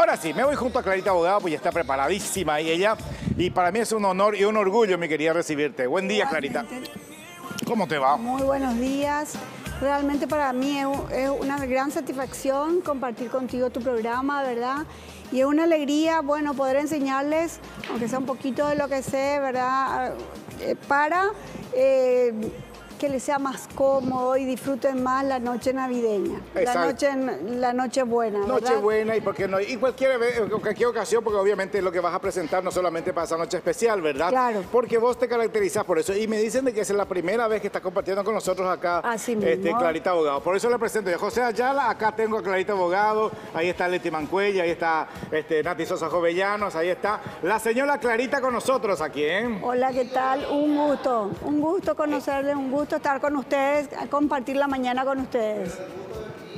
Ahora sí, me voy junto a Clarita Abogado, pues ya está preparadísima y ella. Y para mí es un honor y un orgullo, mi querida, recibirte. Buen día, Clarita. ¿Cómo te va? Muy buenos días. Realmente para mí es, un- es una gran satisfacción compartir contigo tu programa, ¿verdad? Y es una alegría, bueno, poder enseñarles, aunque sea un poquito de lo que sé, ¿verdad? Eh, para eh, que les sea más cómodo y disfruten más la noche navideña, la noche, la noche buena, ¿verdad? Nochebuena y por qué no. Y cualquier, cualquier ocasión, porque obviamente lo que vas a presentar no solamente para esa noche especial, ¿verdad? Claro. Porque vos te caracterizas por eso. Y me dicen de que es la primera vez que estás compartiendo con nosotros acá, Así mismo. Este, Clarita Abogado. Por eso le presento yo, José Ayala, acá tengo a Clarita Abogado, ahí está Leti Mancuella, ahí está este, Nati Sosa Jovellanos, ahí está la señora Clarita con nosotros aquí, ¿eh? Hola, ¿qué tal? Un gusto, un gusto conocerles, un gusto estar con ustedes, compartir la mañana con ustedes.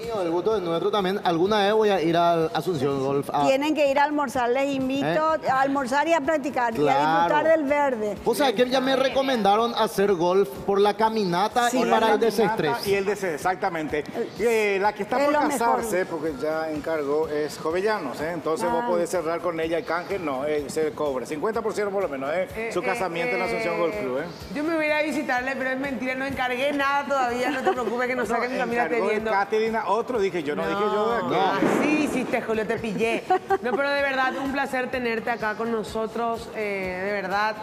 Mío, el gusto es nuestro también. Alguna vez voy a ir al Asunción Golf. a- Tienen que ir a almorzar, les invito a almorzar y a practicar y a ¿Eh? Disfrutar del verde. Vos sabés que ya me recomendaron hacer golf por la caminata Sí. y para La el desestrés. Y el desestrés, exactamente. Eh, la que está es por casarse, porque ya encargó, es Jovellanos, ¿eh? Entonces vos Ah. podés cerrar con ella y canje, no, eh, se cobra. 50% por lo menos, ¿eh? Su Eh, casamiento en eh, Asunción Golf Club, ¿eh? Yo me voy a ir a visitarle, pero es mentira, no encargué nada todavía, no te preocupes que no saquen mi camino encargó teniendo. Caterina, otro dije yo, no, dije yo de aquí. Así hiciste, Julio, te pillé. No, pero de verdad, un placer tenerte acá con nosotros. eh, de verdad,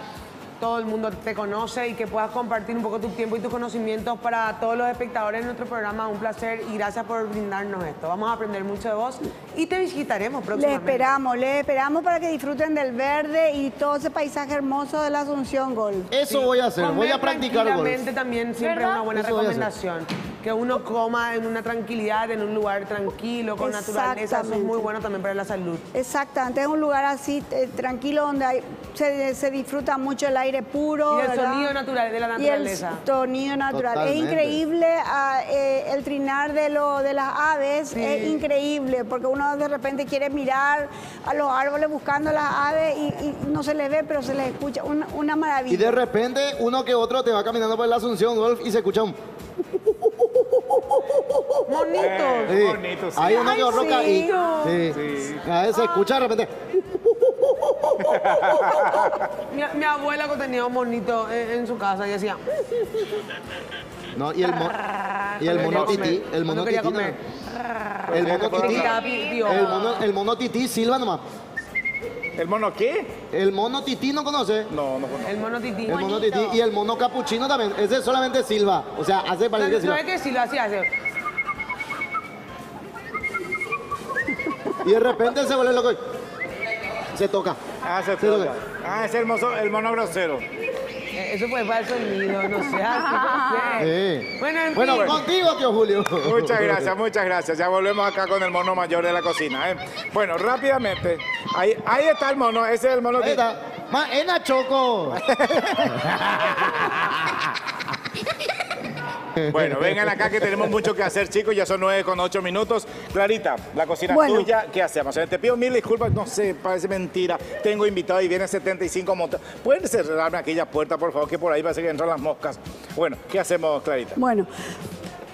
todo el mundo te conoce y que puedas compartir un poco tu tiempo y tus conocimientos para todos los espectadores de nuestro programa. Un placer y gracias por brindarnos esto. Vamos a aprender mucho de vos y te visitaremos Les próximamente. esperamos, les esperamos para que disfruten del verde y todo ese paisaje hermoso de la Asunción Golf. Eso voy a hacer, voy Comer a practicar golf. también siempre es una buena Eso voy a hacer. recomendación. Que uno coma en una tranquilidad, en un lugar tranquilo, con naturaleza. Eso es muy bueno también para la salud. Exactamente, es un lugar así eh, tranquilo donde hay- se, se disfruta mucho el aire puro. Y el ¿verdad? sonido natural de la Y naturaleza. el sonido natural. Totalmente. Es increíble ah, eh, el trinar de, lo, de las aves, Sí. es increíble, porque uno de repente quiere mirar a los árboles buscando las aves y, y no se les ve, pero se les escucha. Una, una maravilla. Y de repente uno que otro te va caminando por el Asunción Golf y se escucha un... Bonito. Eh, Sí. bonito, sí. Hay uno que sí. caí. Sí. A veces se escucha de repente... Mi, mi abuela que tenía un monito en, en su casa y decía, No, y el, mo- y el mono tití. El mono tití. El mono tití. el mono tití silba nomás. ¿El mono qué? El mono tití no conoce. No, no conozco. el mono tití. El mono tití y el mono capuchino también. Ese solamente silba. O sea, hace parecer que silba. ¿Sabes que sí lo hacía? Hace- Y de repente se vuelve loco. y Se toca. Ah, se Sí, lo toca. Ah, es el, mozo- el mono grosero. Eso puede para el sonido, no sé. así, no sé. Sí. Bueno, en Bueno, fin. contigo, tío Julio. Muchas gracias, muchas gracias. Ya volvemos acá con el mono mayor de la cocina. ¿eh? Bueno, rápidamente. Ahí, ahí está el mono, ese es el mono. Ahí que- está. Ma, ena choco. Bueno, vengan acá que tenemos mucho que hacer, chicos. Ya son nueve con ocho minutos. Clarita, la cocina Bueno. tuya. ¿Qué hacemos? Eh, Te pido mil disculpas. No sé, parece mentira. Tengo invitado y vienen 75 motos. ¿Pueden cerrarme aquella puerta, por favor? Que por ahí parece que entran las moscas. Bueno, ¿qué hacemos, Clarita? Bueno,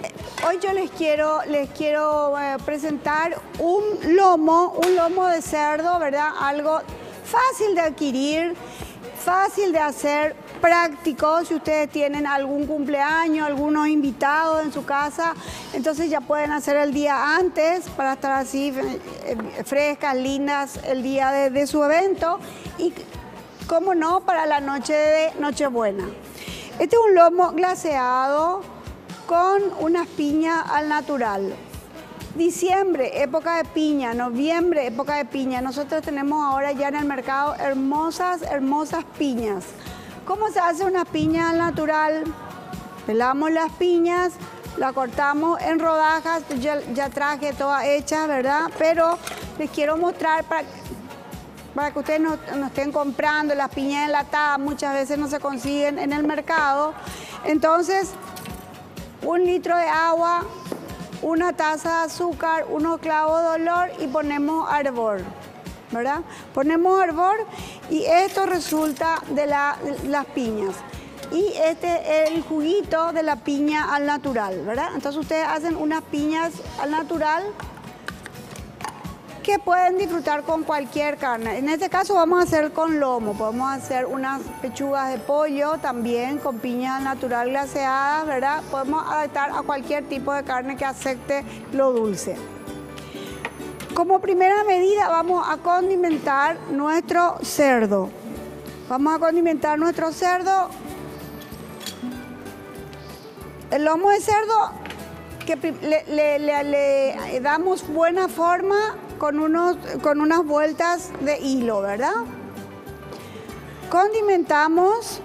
eh, hoy yo les quiero, les quiero eh, presentar un lomo, un lomo de cerdo, ¿verdad? Algo fácil de adquirir, fácil de hacer, práctico. Si ustedes tienen algún cumpleaños, algunos invitados en su casa, entonces ya pueden hacer el día antes para estar así eh, eh, frescas, lindas el día de, su evento y, cómo no, para la noche de Nochebuena. Este es un lomo glaseado con unas piñas al natural. Diciembre, época de piña, noviembre, época de piña. Nosotros tenemos ahora ya en el mercado hermosas, hermosas piñas. ¿Cómo se hace una piña al natural? Pelamos las piñas, la cortamos en rodajas, ya, traje todas hechas, ¿verdad? Pero les quiero mostrar para, que ustedes no estén comprando las piñas enlatadas, muchas veces no se consiguen en el mercado. Entonces, un litro de agua, una taza de azúcar, unos clavos de olor y ponemos arbor, ¿verdad? Ponemos arbor y esto resulta de la- las piñas. Y este es el juguito de la piña al natural, ¿verdad? Entonces ustedes hacen unas piñas al natural que pueden disfrutar con cualquier carne. En este caso vamos a hacer con lomo, podemos hacer unas pechugas de pollo también con piña natural glaseada, ¿verdad? Podemos adaptar a cualquier tipo de carne que acepte lo dulce. Como primera medida vamos a condimentar nuestro cerdo. Vamos a condimentar nuestro cerdo. El lomo de cerdo que le, damos buena forma con, unos, con unas vueltas de hilo, ¿verdad? Condimentamos.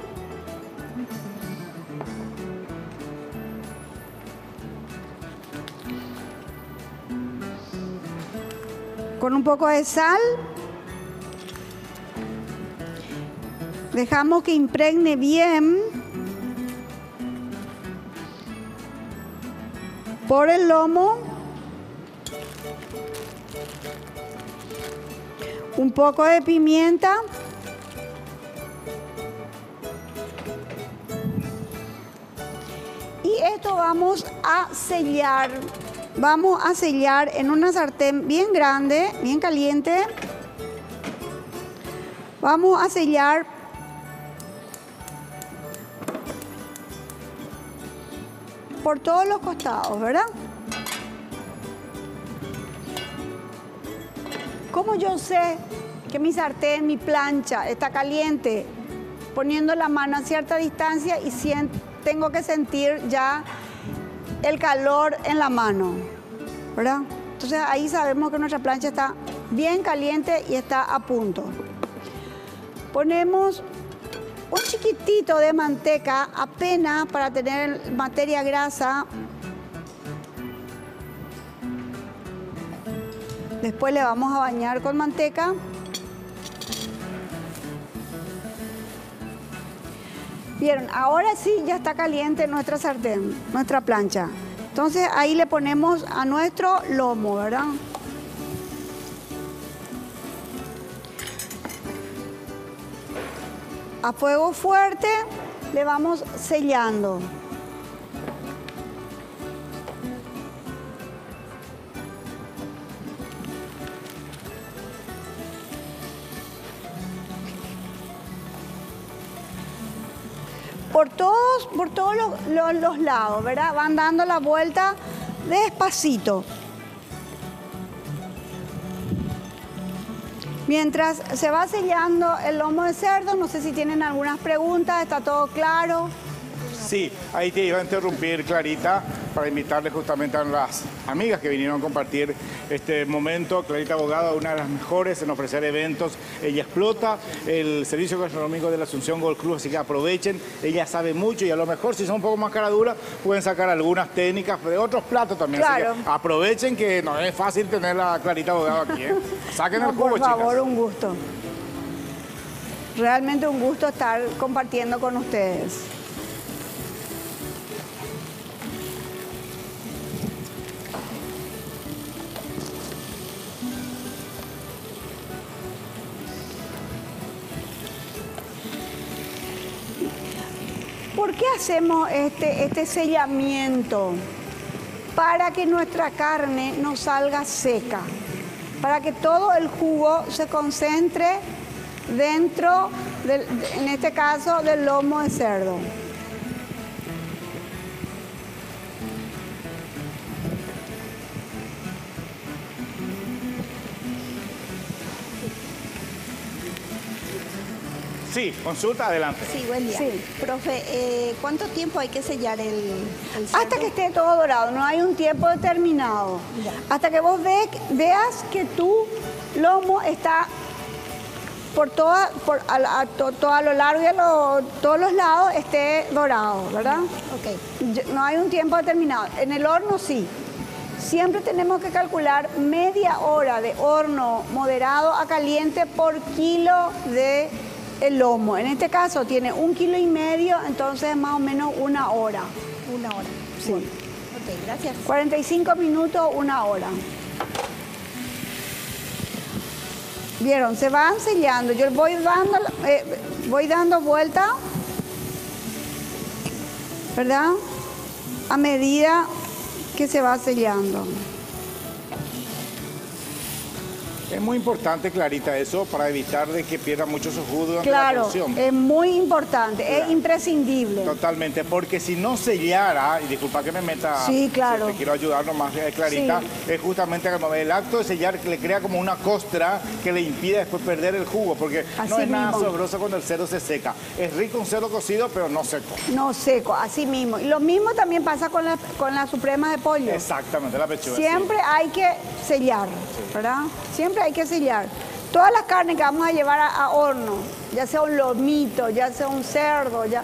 Con un poco de sal. Dejamos que impregne bien. Por el lomo. un poco de pimienta. Y esto vamos a sellar. Vamos a sellar en una sartén bien grande, bien caliente. Vamos a sellar por todos los costados, ¿verdad? ¿Cómo yo sé que mi sartén, mi plancha está caliente? Poniendo la mano a cierta distancia y tengo que sentir ya el calor en la mano, ¿verdad? Entonces ahí sabemos que nuestra plancha está bien caliente y está a punto. Ponemos un chiquitito de manteca apenas para tener materia grasa Después le vamos a bañar con manteca. Vieron, ahora sí ya está caliente nuestra sartén, nuestra plancha. Entonces ahí le ponemos a nuestro lomo, ¿verdad? A fuego fuerte le vamos sellando. Por todos los, lados, ¿verdad? Van dando la vuelta despacito. Mientras se va sellando el lomo de cerdo, no sé si tienen algunas preguntas, está todo claro. Sí, ahí te iba a interrumpir, Clarita para invitarle justamente a las amigas que vinieron a compartir este momento. Clarita Abogada, una de las mejores en ofrecer eventos. Ella explota el servicio gastronómico de la Asunción Gold Cruz, así que aprovechen. Ella sabe mucho y a lo mejor si son un poco más cara dura pueden sacar algunas técnicas de otros platos también. Claro. Así que aprovechen que no es fácil tener a Clarita Abogada aquí. ¿eh? Saquen el jugo, Por favor, un gusto. Realmente un gusto estar compartiendo con ustedes. Hacemos este, este sellamiento? Para que nuestra carne no salga seca, para que todo el jugo se concentre dentro, en este caso, del lomo de cerdo. Sí, consulta, adelante. Sí, buen día. Sí. Profe, eh, ¿cuánto tiempo hay que sellar el, Hasta que esté todo dorado, no hay un tiempo determinado. Hasta que vos veas que tu lomo está por, toda, por a, todo a lo largo y a todos los lados esté dorado, ¿verdad? Ok. No hay un tiempo determinado. En el horno sí. Siempre tenemos que calcular media hora de horno moderado a caliente por kilo de el lomo. En este caso tiene un kilo y medio, entonces más o menos una hora. Una hora. Sí. Ok, gracias. 45 minutos, una hora. Vieron, se van sellando. Yo voy dando, eh, voy dando vuelta, ¿verdad? A medida que se va sellando. Es muy importante, Clarita, eso para evitar de que pierda mucho su jugo durante la Claro, cocción. es muy importante, es imprescindible. Totalmente, porque si no sellara, y disculpa que me meta, Sí, claro. te quiero ayudar nomás, eh, Clarita, Sí. es justamente el acto de sellar que le crea como una costra que le impide después perder el jugo, porque no es nada sabroso cuando el cerdo se seca. Es rico un cerdo cocido, pero no seco. No seco, así mismo. Y lo mismo también pasa con la, con la suprema de pollo. Exactamente, la pechuga. sí. Siempre hay que sellar, ¿verdad? Siempre hay que sellar. Todas las carnes que vamos a llevar a, a horno, ya sea un lomito, ya sea un cerdo, ya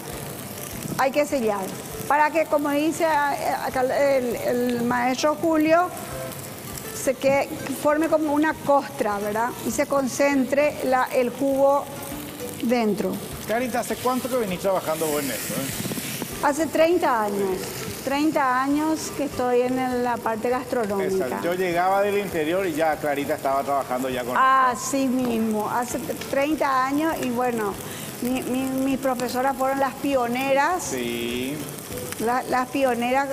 hay que sellar. Para que, como dice el, el maestro Julio, se que forme como una costra, ¿verdad? Y se concentre la- el jugo dentro. Clarita, ¿hace cuánto que venís trabajando vos en esto? eh? Hace 30 años, 30 años que estoy en la parte gastronómica. Exacto. Yo llegaba del interior y ya Clarita estaba trabajando ya con Así mismo, hace 30 años y bueno, mi- mi- mis profesoras fueron las pioneras, Sí, la- las pioneras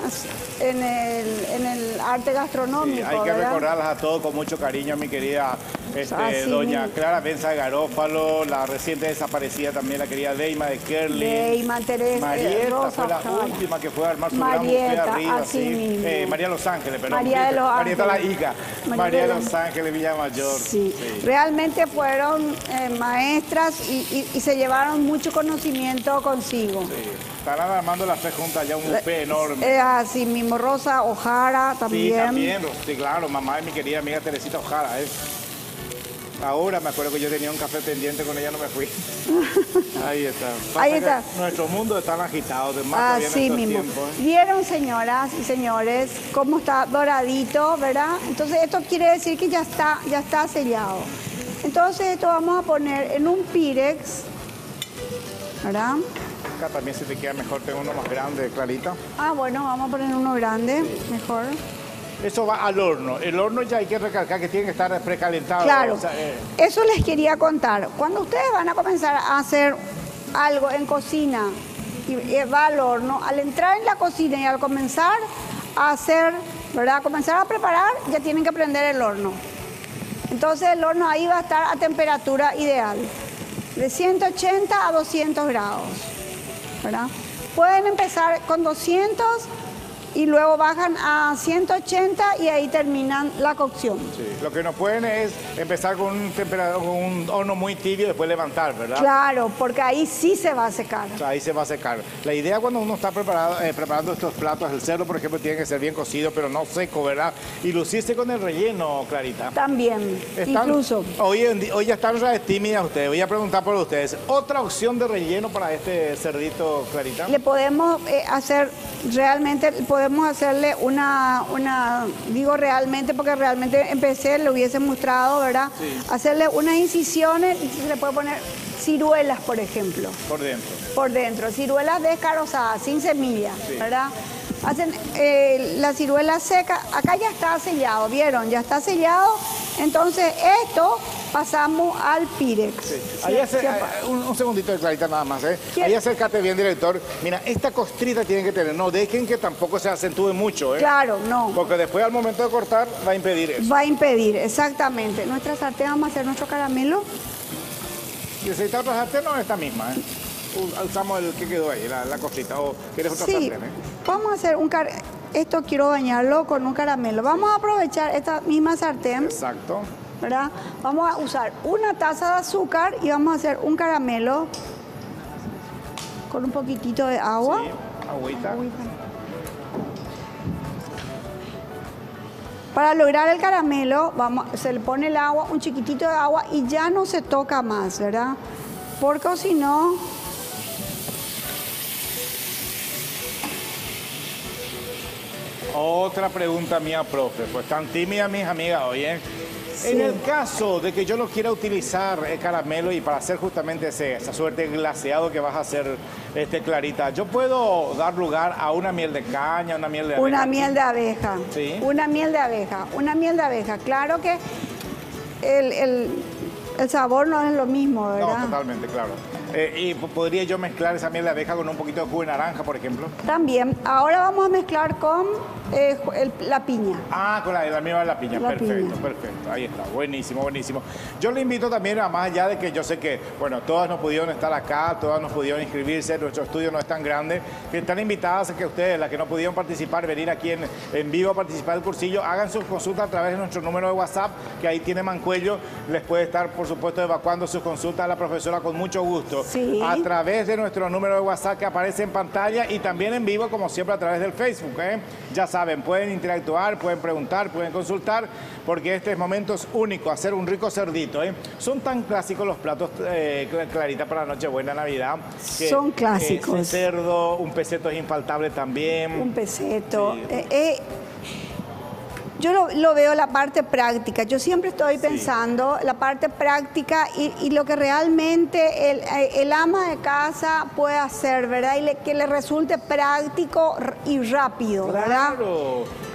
en el, en el arte sí, gastronómico. hay que ¿verdad? recordarlas a todos con mucho cariño, mi querida este, Así doña mismo. Clara Benza de Garófalo, la reciente desaparecida también, la querida Deima de Kerlin. Deima, Teresa, Marieta Rosa, fue la última que fue a armar su Marieta, arriba, así sí. Eh, María Los Ángeles, perdón. María de Los Marieta la Ángeles. hija. María María de los- Ángeles, Villamayor. Sí, sí. realmente fueron eh, maestras y, y- y se llevaron mucho conocimiento consigo. Sí. Estarán armando las tres juntas ya un buffet enorme. Eh, así mismo, Rosa Ojara Sí, también. también, sí, claro, mamá de mi querida amiga Teresita Ojara, ¿eh? Ahora me acuerdo que yo tenía un café pendiente con ella, no me fui. Ahí está. Pasa Ahí está. Nuestro mundo está agitado, de más Así mismo. ¿eh? Vieron, señoras y señores, cómo está doradito, ¿verdad? Entonces esto quiere decir que ya está, ya está sellado. Entonces esto vamos a poner en un pirex, ¿verdad? Acá también se te queda mejor, tengo uno más grande, Clarita. Ah, bueno, vamos a poner uno grande, mejor. Eso va al horno. El horno ya hay que recalcar que tiene que estar precalentado. Claro, o sea, eh, eso les quería contar. Cuando ustedes van a comenzar a hacer algo en cocina y y va al horno, al entrar en la cocina y al comenzar a hacer, ¿verdad? A comenzar a preparar, ya tienen que prender el horno. Entonces el horno ahí va a estar a temperatura ideal, de 180 a 200 grados, ¿verdad? Pueden empezar con 200 y luego bajan a 180 y ahí terminan la cocción. sí. Lo que no pueden es empezar con un, con un horno muy tibio y después levantar, ¿verdad? Claro, porque ahí sí se va a secar. O sea, ahí se va a secar. La idea cuando uno está preparado, eh, preparando estos platos, el cerdo, por ejemplo, tiene que ser bien cocido, pero no seco, ¿verdad? Y lucirse con el relleno, Clarita. También, Están- incluso. Hoy, en hoy ya están tímidas ustedes. Voy a preguntar por ustedes. ¿Otra opción de relleno para este cerdito, Clarita? Le podemos eh, hacer, realmente podemos hacerle una, una, digo realmente porque realmente empecé, le hubiese mostrado, ¿verdad? Hacerle unas incisiones y se le puede poner ciruelas, por ejemplo, Por dentro. por dentro, ciruelas descarozadas, sin semillas, ¿verdad? Hacen eh, la ciruela seca, acá ya está sellado, ¿vieron? Ya está sellado, entonces esto pasamos al pirex. Ahí ¿sí? acer- ¿sí? eh, un, un segundito de Clarita nada más, ¿eh? ¿Quién? Ahí acércate bien, director. Mira, esta costrita tiene que tener. No dejen que tampoco se acentúe mucho, ¿eh? Claro, no. Porque después al momento de cortar va a impedir eso. Va a impedir, exactamente. Nuestra sartén vamos a hacer nuestro caramelo. Y necesita otra sartén no esta misma, ¿eh? Usamos el que quedó ahí, la, la costrita. ¿O quieres otra Sí, sartén, eh? vamos a hacer un car esto quiero bañarlo con un caramelo. Vamos a aprovechar esta misma sartén, Exacto. ¿verdad? Vamos a usar una taza de azúcar y vamos a hacer un caramelo con un poquitito de agua. Sí, agüita. Para lograr el caramelo, vamos, se le pone el agua, un chiquitito de agua y ya no se toca más, ¿verdad? Porque si no, Otra pregunta mía, profe. Pues tan tímida mis amigas hoy, ¿eh? En el caso de que yo no quiera utilizar el caramelo y para hacer justamente ese, esa suerte de glaseado que vas a hacer, este, Clarita, ¿yo puedo dar lugar a una miel de caña, una miel de Una abeja? miel de abeja. Sí. Una miel de abeja. Una miel de abeja. Claro que el, el- el sabor no es lo mismo, No, ¿verdad? totalmente, claro. Eh, y podría yo mezclar esa miel de abeja con un poquito de jugo de naranja, por ejemplo. También. Ahora vamos a mezclar con eh, el- la piña. Ah, con la, de la piña. La perfecto, piña. perfecto. Ahí está. Buenísimo, buenísimo. Yo le invito también, a más allá de que yo sé que, bueno, todas no pudieron estar acá, todas no pudieron inscribirse, nuestro estudio no es tan grande, que están invitadas a que ustedes, las que no pudieron participar, venir aquí en, en vivo a participar del cursillo, hagan sus consultas a través de nuestro número de WhatsApp, que ahí tiene Mancuello, les puede estar, por supuesto, evacuando sus consultas a la profesora con mucho gusto. Sí. A través de nuestro número de WhatsApp que aparece en pantalla y también en vivo, como siempre, a través del Facebook. ¿eh? Ya saben, pueden interactuar, pueden preguntar, pueden consultar, porque este momento es único, hacer un rico cerdito. ¿eh? Son tan clásicos los platos, eh, Cla- Clarita, para Nochebuena, Navidad. que, Son eh, clásicos. ese cerdo, un peseto es infaltable también. Un peseto. Sí. Yo lo, lo veo la parte práctica. Yo siempre estoy pensando la parte práctica y, y lo que realmente el, el ama de casa puede hacer, ¿verdad? Y le- que le resulte práctico y rápido, ¿verdad?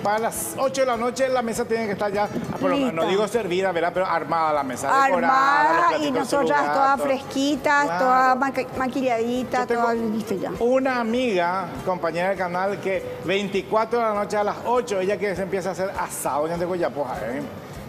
Para las 8 de la noche la mesa tiene que estar ya, por lo menos, no digo servida, ¿verdad? Pero armada la mesa, decorada, Armada y en su nosotras todas fresquitas, Claro. todas maqui- maquilladitas, todas listas ya. Una amiga, compañera del canal, que 24 de la noche a las 8, ella que se empieza a hacer asado, ya tengo ya poja, ¿eh?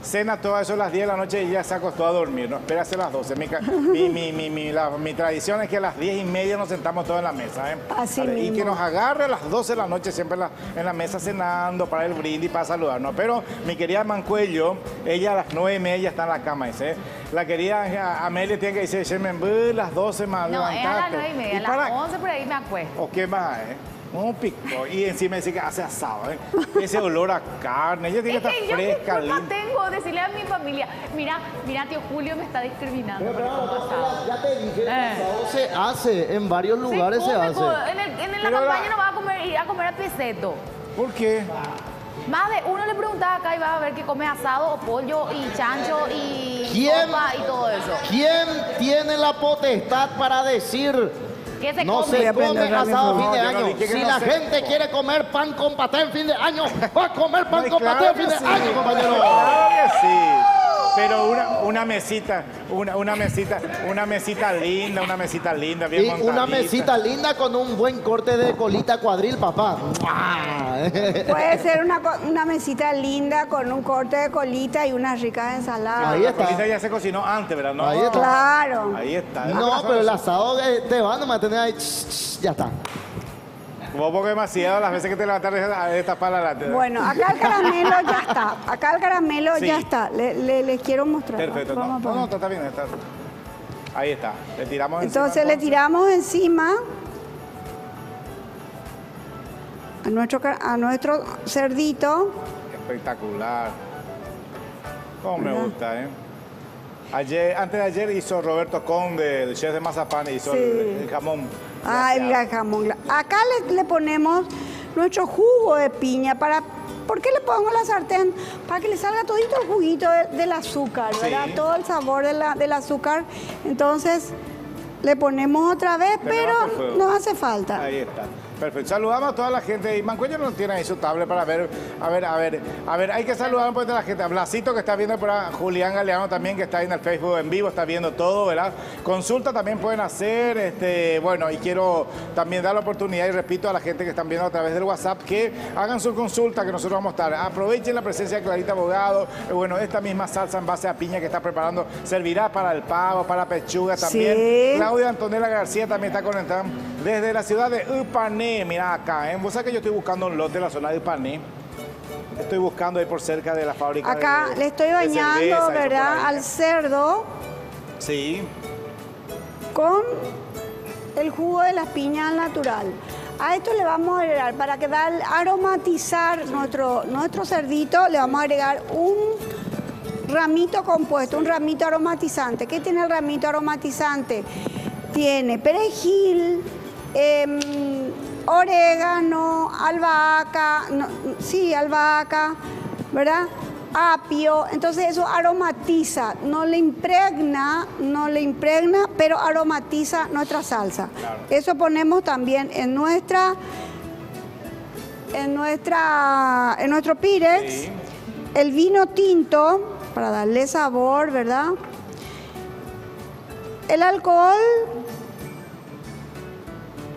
Cena todo eso a las 10 de la noche y ella se acostó a dormir, ¿no? Espera a las 12. Mi, mi, mi, mi, mi- la- mi tradición es que a las 10 y media nos sentamos todos en la mesa, ¿eh? Así Y mismo. que nos agarre a las 12 de la noche siempre en la, en la mesa cenando para el brindis, para saludarnos. Pero mi querida Mancuello, ella a las 9 y media está en la cama, dice. La querida Amelia tiene que decir, "Shemen, bu, las 12 más No, es a las levantate". 9 y media, ¿Y a las para- 11 por ahí me acuesto. ¿O qué más, eh? Un pico. Y encima dice que hace asado, ¿eh? Ese olor a carne. Ella tiene Es que estar que yo qué fresca, culpa linda. tengo decirle a mi familia, mira, mira, tío Julio me está discriminando el pasado. Ya te dije, el Eh. asado se hace, en varios lugares se, come hace. En, el- en la Pero campaña la- no va a comer, ir a comer a peseto. ¿Por qué? Más de uno le preguntaba acá y va a ver que come asado o pollo y chancho y ¿Quién? sopa y todo eso. ¿Quién tiene la potestad para decir ¿Qué se no come? se come asado fin de No, yo no año? Si no la gente quiere comer pan con paté en fin de año, va a comer pan con claro paté en fin de año, compañero. Claro que sí. Pero una, una mesita, una, una mesita, una mesita linda, una mesita linda, bien Y una mesita linda con un buen corte de colita cuadril, papá. Puede ser una, una mesita linda con un corte de colita y unas ricas ensaladas. Ahí La está. colita ya se cocinó antes, ¿verdad? No, Ahí está. Claro. Ahí está. No, pero el asado eh, te van a mantener ahí. Ya está. Vos porque demasiado las veces que te levantas a destapar la lata. Bueno, acá el caramelo ya está. Acá el caramelo Sí. ya está. Le- le- les quiero mostrar. Perfecto. No, no, no, está bien. Está. Ahí está. Le tiramos encima, Entonces le tiramos encima a nuestro, a nuestro cerdito. Espectacular. Cómo me gusta, ¿eh? Ayer, antes de ayer hizo Roberto Conde, el chef de Mazapán, hizo Sí. el, el jamón. Ay, glaseado. la jamón. Acá le, le ponemos nuestro jugo de piña para... ¿Por qué le pongo la sartén? Para que le salga todito el juguito de- del azúcar, ¿verdad? Sí. Todo el sabor de la- del azúcar. Entonces le ponemos otra vez, pero el fuego. no hace falta. Ahí está. Perfecto. Saludamos a toda la gente. Y Mancuello no tiene ahí su tablet para ver. A ver, a ver. A ver, hay que saludar un poquito a la gente. A Blasito que está viendo por ahí. Julián Galeano también que está ahí en el Facebook en vivo, está viendo todo, ¿verdad? Consulta también pueden hacer. Este, bueno, y quiero también dar la oportunidad y repito a la gente que están viendo a través del WhatsApp que hagan su consulta que nosotros vamos a estar. Aprovechen la presencia de Clarita Abogado. Eh, Bueno, esta misma salsa en base a piña que está preparando servirá para el pavo, para pechuga también. Sí. Claudia Antonella García también está conectada desde la ciudad de Upané. Mira acá, ¿eh? Vos sabés que yo estoy buscando un lote en la zona de Upané. Estoy buscando ahí por cerca de la fábrica. Acá de- le estoy bañando, cerveza, ¿verdad? Al cerdo Sí. con el jugo de las piñas natural. A esto le vamos a agregar, para que dar aromatizar nuestro, nuestro cerdito, le vamos a agregar un ramito compuesto, un ramito aromatizante. ¿Qué tiene el ramito aromatizante? Tiene perejil, em, orégano, albahaca, no, sí, albahaca, ¿verdad? Apio, entonces eso aromatiza, no le impregna, no le impregna, pero aromatiza nuestra salsa. Eso ponemos también en nuestra, en nuestra, en nuestro pirex, Sí. el vino tinto para darle sabor, ¿verdad? El alcohol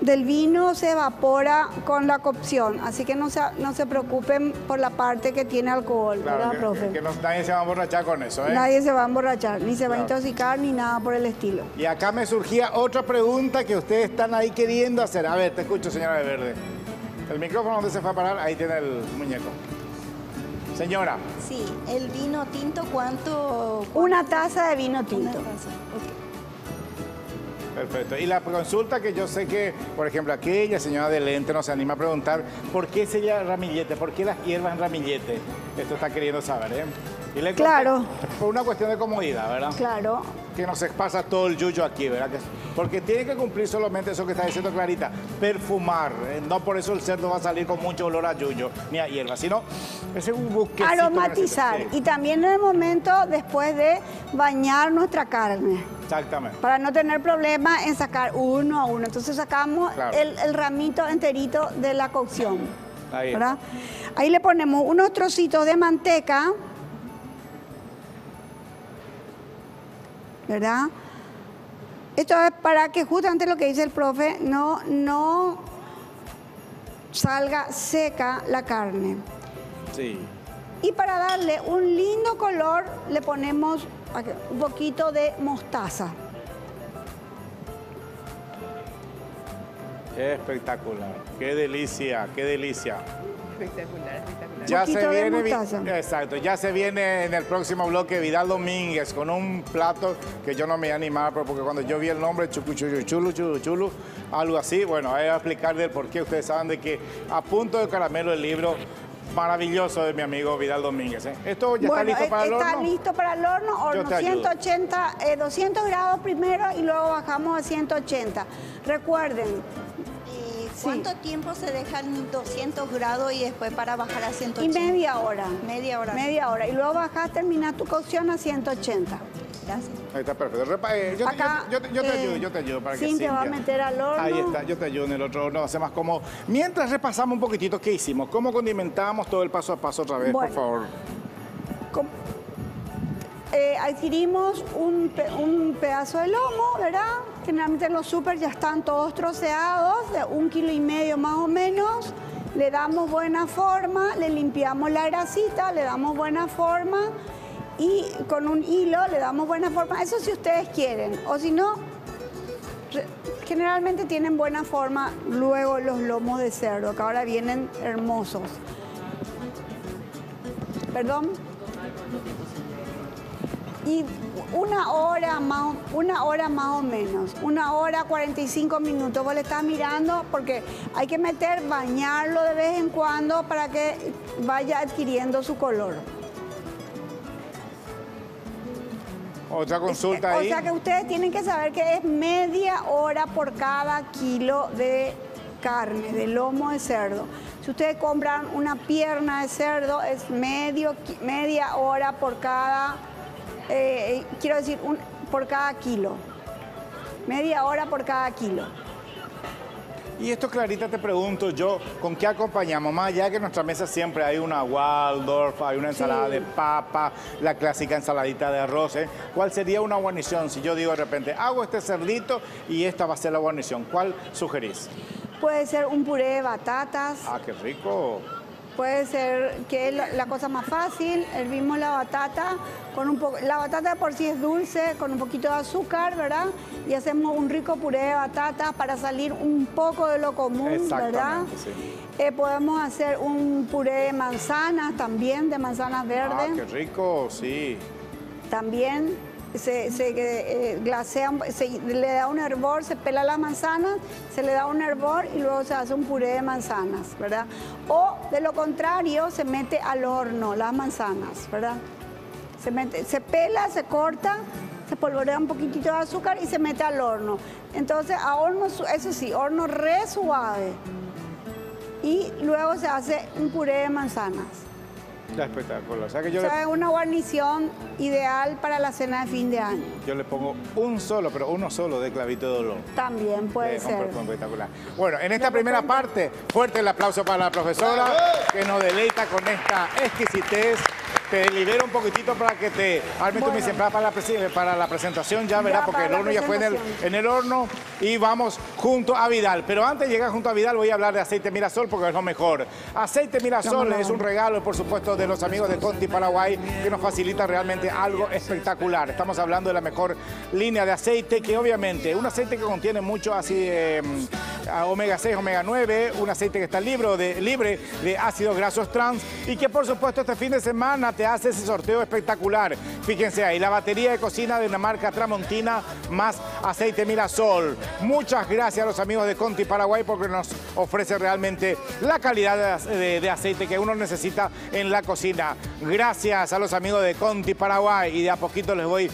del vino se evapora con la cocción, así que no se, no se preocupen por la parte que tiene alcohol, Claro, ¿verdad, que, profe? que no- nadie se va a emborrachar con eso, ¿eh? Nadie se va a emborrachar, ni se va a intoxicar, ni nada por el estilo. Y acá me surgía otra pregunta que ustedes están ahí queriendo hacer. A ver, te escucho, señora de Verde. El micrófono donde se fue a parar, ahí tiene el muñeco. Señora, Sí, el vino tinto, ¿cuánto? Una taza de vino Una tinto. taza, ok. Perfecto. Y la consulta que yo sé que, por ejemplo, aquella señora de lente nos anima a preguntar, ¿por qué se llama ramillete? ¿Por qué las hierbas en ramillete? Esto está queriendo saber, ¿eh? Y le Claro. Por una cuestión de comodidad, ¿verdad? Claro. Que nos pasa todo el yuyo aquí, ¿verdad? Que- Porque tiene que cumplir solamente eso que está diciendo Clarita, perfumar. ¿eh? No por eso el cerdo va a salir con mucho olor a yuyo ni a hierba, sino ese es un buquecito. Aromatizar. Sí, Y también en el momento después de bañar nuestra carne. Exactamente. Para no tener problema en sacar uno a uno. Entonces sacamos Claro. el, el ramito enterito de la cocción. Ahí. ¿verdad? Ahí le ponemos unos trocitos de manteca. ¿Verdad? Esto es para que justamente lo que dice el profe, no, no salga seca la carne. Sí. Y para darle un lindo color le ponemos un poquito de mostaza. Espectacular. Qué delicia, qué delicia. Espectacular, espectacular. Ya se de viene, Vi- mostaza. exacto, ya se viene en el próximo bloque Vidal Domínguez con un plato que yo no me voy a animar, pero porque cuando yo vi el nombre chucu chucu chulu chulu chulu, algo así, bueno, ahí voy a explicar del por qué ustedes saben de que a punto de caramelo el libro maravilloso de mi amigo Vidal Domínguez. ¿eh? Esto ya bueno, está listo eh, para el está horno. listo para el horno, horno te ayudo. 180, eh, 200 grados primero y luego bajamos a 180. Recuerden, Sí. ¿Cuánto tiempo se dejan 200 grados y después para bajar a y 180? media hora. Media hora. Media hora. Y luego bajas, terminas tu cocción a 180. Gracias. Ahí está perfecto. Repa- eh, yo, te- Acá, yo te- yo te eh, ayudo, yo te ayudo para que Cintia va a meter al horno. Ahí está, yo te ayudo en el otro horno, hace más cómodo. Mientras repasamos un poquitito qué hicimos, cómo condimentamos todo el paso a paso otra vez, Bueno. por favor. Eh, adquirimos un, pe- un pedazo de lomo, ¿verdad? Generalmente en los super ya están todos troceados, de un kilo y medio más o menos. Le damos buena forma, le limpiamos la grasita, le damos buena forma y con un hilo le damos buena forma. Eso si ustedes quieren. O si no, generalmente tienen buena forma luego los lomos de cerdo, que ahora vienen hermosos. Perdón. Y una hora más, una hora más o menos, una hora 45 minutos. Vos le estás mirando porque hay que meter, bañarlo de vez en cuando para que vaya adquiriendo su color. Otra consulta o ahí. sea que ustedes tienen que saber que es media hora por cada kilo de carne, de lomo de cerdo. Si ustedes compran una pierna de cerdo, es medio, media hora por cada, eh, quiero decir, un- por cada kilo. Media hora por cada kilo. Y esto, Clarita, te pregunto yo, ¿con qué acompañamos? Más allá que en nuestra mesa siempre hay una Waldorf, hay una ensalada Sí. de papa, la clásica ensaladita de arroz. ¿eh? ¿Cuál sería una guarnición? Si yo digo de repente, hago este cerdito y esta va a ser la guarnición, ¿cuál sugerís? Puede ser un puré de batatas, Ah, qué rico. Puede ser que es la, la cosa más fácil, hervimos la batata con un poco, la batata por sí es dulce, con un poquito de azúcar, ¿verdad? Y hacemos un rico puré de batata para salir un poco de lo común, ¿verdad? Sí. Eh, podemos hacer un puré de manzanas también, de manzanas Ah, verdes. qué rico, sí. También se, se eh, glasea, se le da un hervor, se pela las manzanas, se le da un hervor y luego se hace un puré de manzanas, ¿verdad? O de lo contrario, se mete al horno las manzanas, ¿verdad? Se, mete, se pela, se corta, se polvorea un poquitito de azúcar y se mete al horno. Entonces, a horno, eso sí, horno re suave. Y luego se hace un puré de manzanas. Ya espectacular. O sea que yo, O sea, es una guarnición ideal para la cena de fin de año. yo le pongo un solo, pero uno solo de clavito de dolor. También puede Eh, un ser. perfume espectacular. Bueno, en esta primera parte, fuerte el aplauso para la profesora que nos deleita con esta exquisitez te libero un poquitito para que te armes tu Bueno. place para la, para la presentación ya, ¿verdad? Ya, Porque el horno ya fue en el, en el horno y vamos junto a Vidal. Pero antes de llegar junto a Vidal voy a hablar de aceite Mirasol porque es lo mejor. Aceite Mirasol es un regalo, por supuesto, de los amigos de Conti Paraguay que nos facilita realmente algo espectacular. Estamos hablando de la mejor línea de aceite que obviamente, un aceite que contiene mucho así eh, a omega 6, omega 9, un aceite que está libre de, libre de ácidos grasos trans y que por supuesto este fin de semana te hace ese sorteo espectacular. Fíjense ahí, la batería de cocina de una marca Tramontina más aceite Mirasol. Muchas gracias a los amigos de Conti Paraguay porque nos ofrece realmente la calidad de, aceite que uno necesita en la cocina. Gracias a los amigos de Conti Paraguay y de a poquito les voy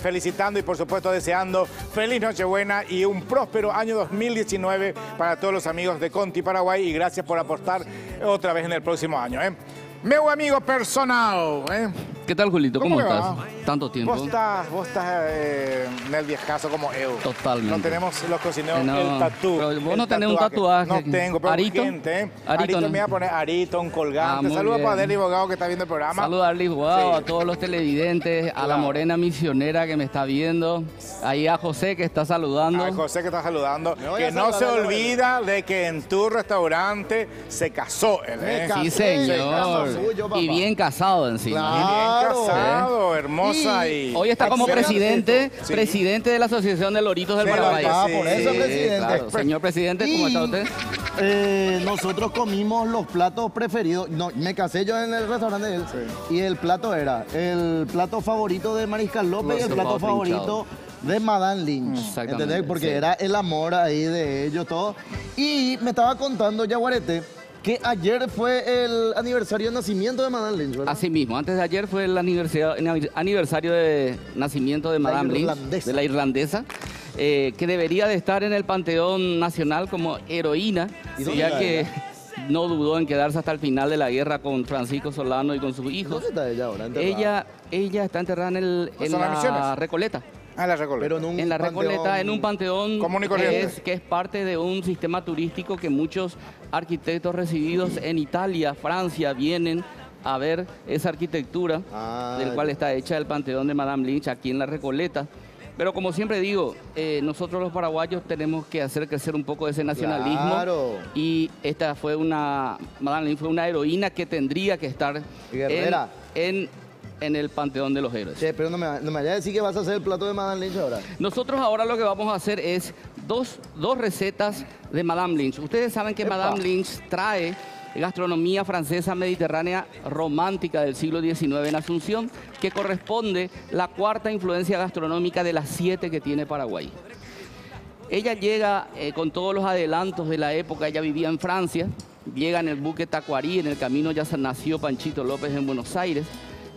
felicitando y por supuesto deseando feliz Nochebuena y un próspero año 2019 para todos los amigos de Conti Paraguay y gracias por aportar otra vez en el próximo año. ¿eh? Meu amigo personal, ¿eh? ¿Qué tal, Julito? ¿Cómo, ¿Cómo le estás? va? Tanto tiempo. Vos estás, vos estás eh, en el viejazo como eu. Totalmente. No tenemos los cocineros Eh, no, el tatú. pero vos el no tenés un tatuaje. No tengo, pero ¿Arito? gente, ¿eh? Arito Arito, no. me voy a poner Arito, un colgante. Ah, Saludos para Adeli Bogado que está viendo el programa. Saludos a Guau, Sí. a todos los televidentes, a la morena misionera que me está viendo, ahí a José que está saludando. A José que está saludando. Que no se olvida de que en tu restaurante se casó él. Me ¿eh? Sí, señor. casa suyo, papá. y bien casado encima. Claro. Bien casado, hermosa y... Hoy está como presidente, Sí. presidente de la Asociación de Loritos del Sí, Paraguay. ah, por eso, Sí, presidente. claro. Señor presidente, ¿cómo está usted? eh, nosotros comimos los platos preferidos. No, me casé yo en el restaurante de él. Y el plato era el plato favorito de Mariscal López y el plato favorito de Madame Lynch. Exactamente, ¿Entendés? Porque sí. era el amor ahí de ellos todo. Y me estaba contando Yaguarete que ayer fue el aniversario de nacimiento de Madame Lynch, ¿verdad? Así mismo, antes de ayer fue el aniversario, de nacimiento de Madame Lynch, de la irlandesa, eh, que debería de estar en el Panteón Nacional como heroína, ¿Y dónde ya que ella? no dudó en quedarse hasta el final de la guerra con Francisco Solano y con sus hijos. ¿Dónde está ella ahora? Enterrada. Ella, ella está enterrada en, el, ¿No en la misiones? Recoleta. Ah, la Recoleta. Pero en un En la panteón- Recoleta, en un panteón Común y que es, que es parte de un sistema turístico que muchos arquitectos recibidos en Italia, Francia, vienen a ver esa arquitectura Ah, del cual está hecha el panteón de Madame Lynch aquí en la Recoleta. Pero como siempre digo, eh, nosotros los paraguayos tenemos que hacer crecer un poco ese nacionalismo. Claro. Y esta fue una, Madame Lynch fue una heroína que tendría que estar en, en el panteón de los héroes. Che, pero no me, no me vayas a decir que vas a hacer el plato de Madame Lynch ahora. Nosotros ahora lo que vamos a hacer es dos, dos recetas de Madame Lynch. Ustedes saben que Epa. Madame Lynch trae gastronomía francesa mediterránea romántica del siglo XIX en Asunción, que corresponde la cuarta influencia gastronómica de las siete que tiene Paraguay. Ella llega eh, con todos los adelantos de la época, ella vivía en Francia, llega en el buque Tacuarí, en el camino ya se nació Panchito López en Buenos Aires,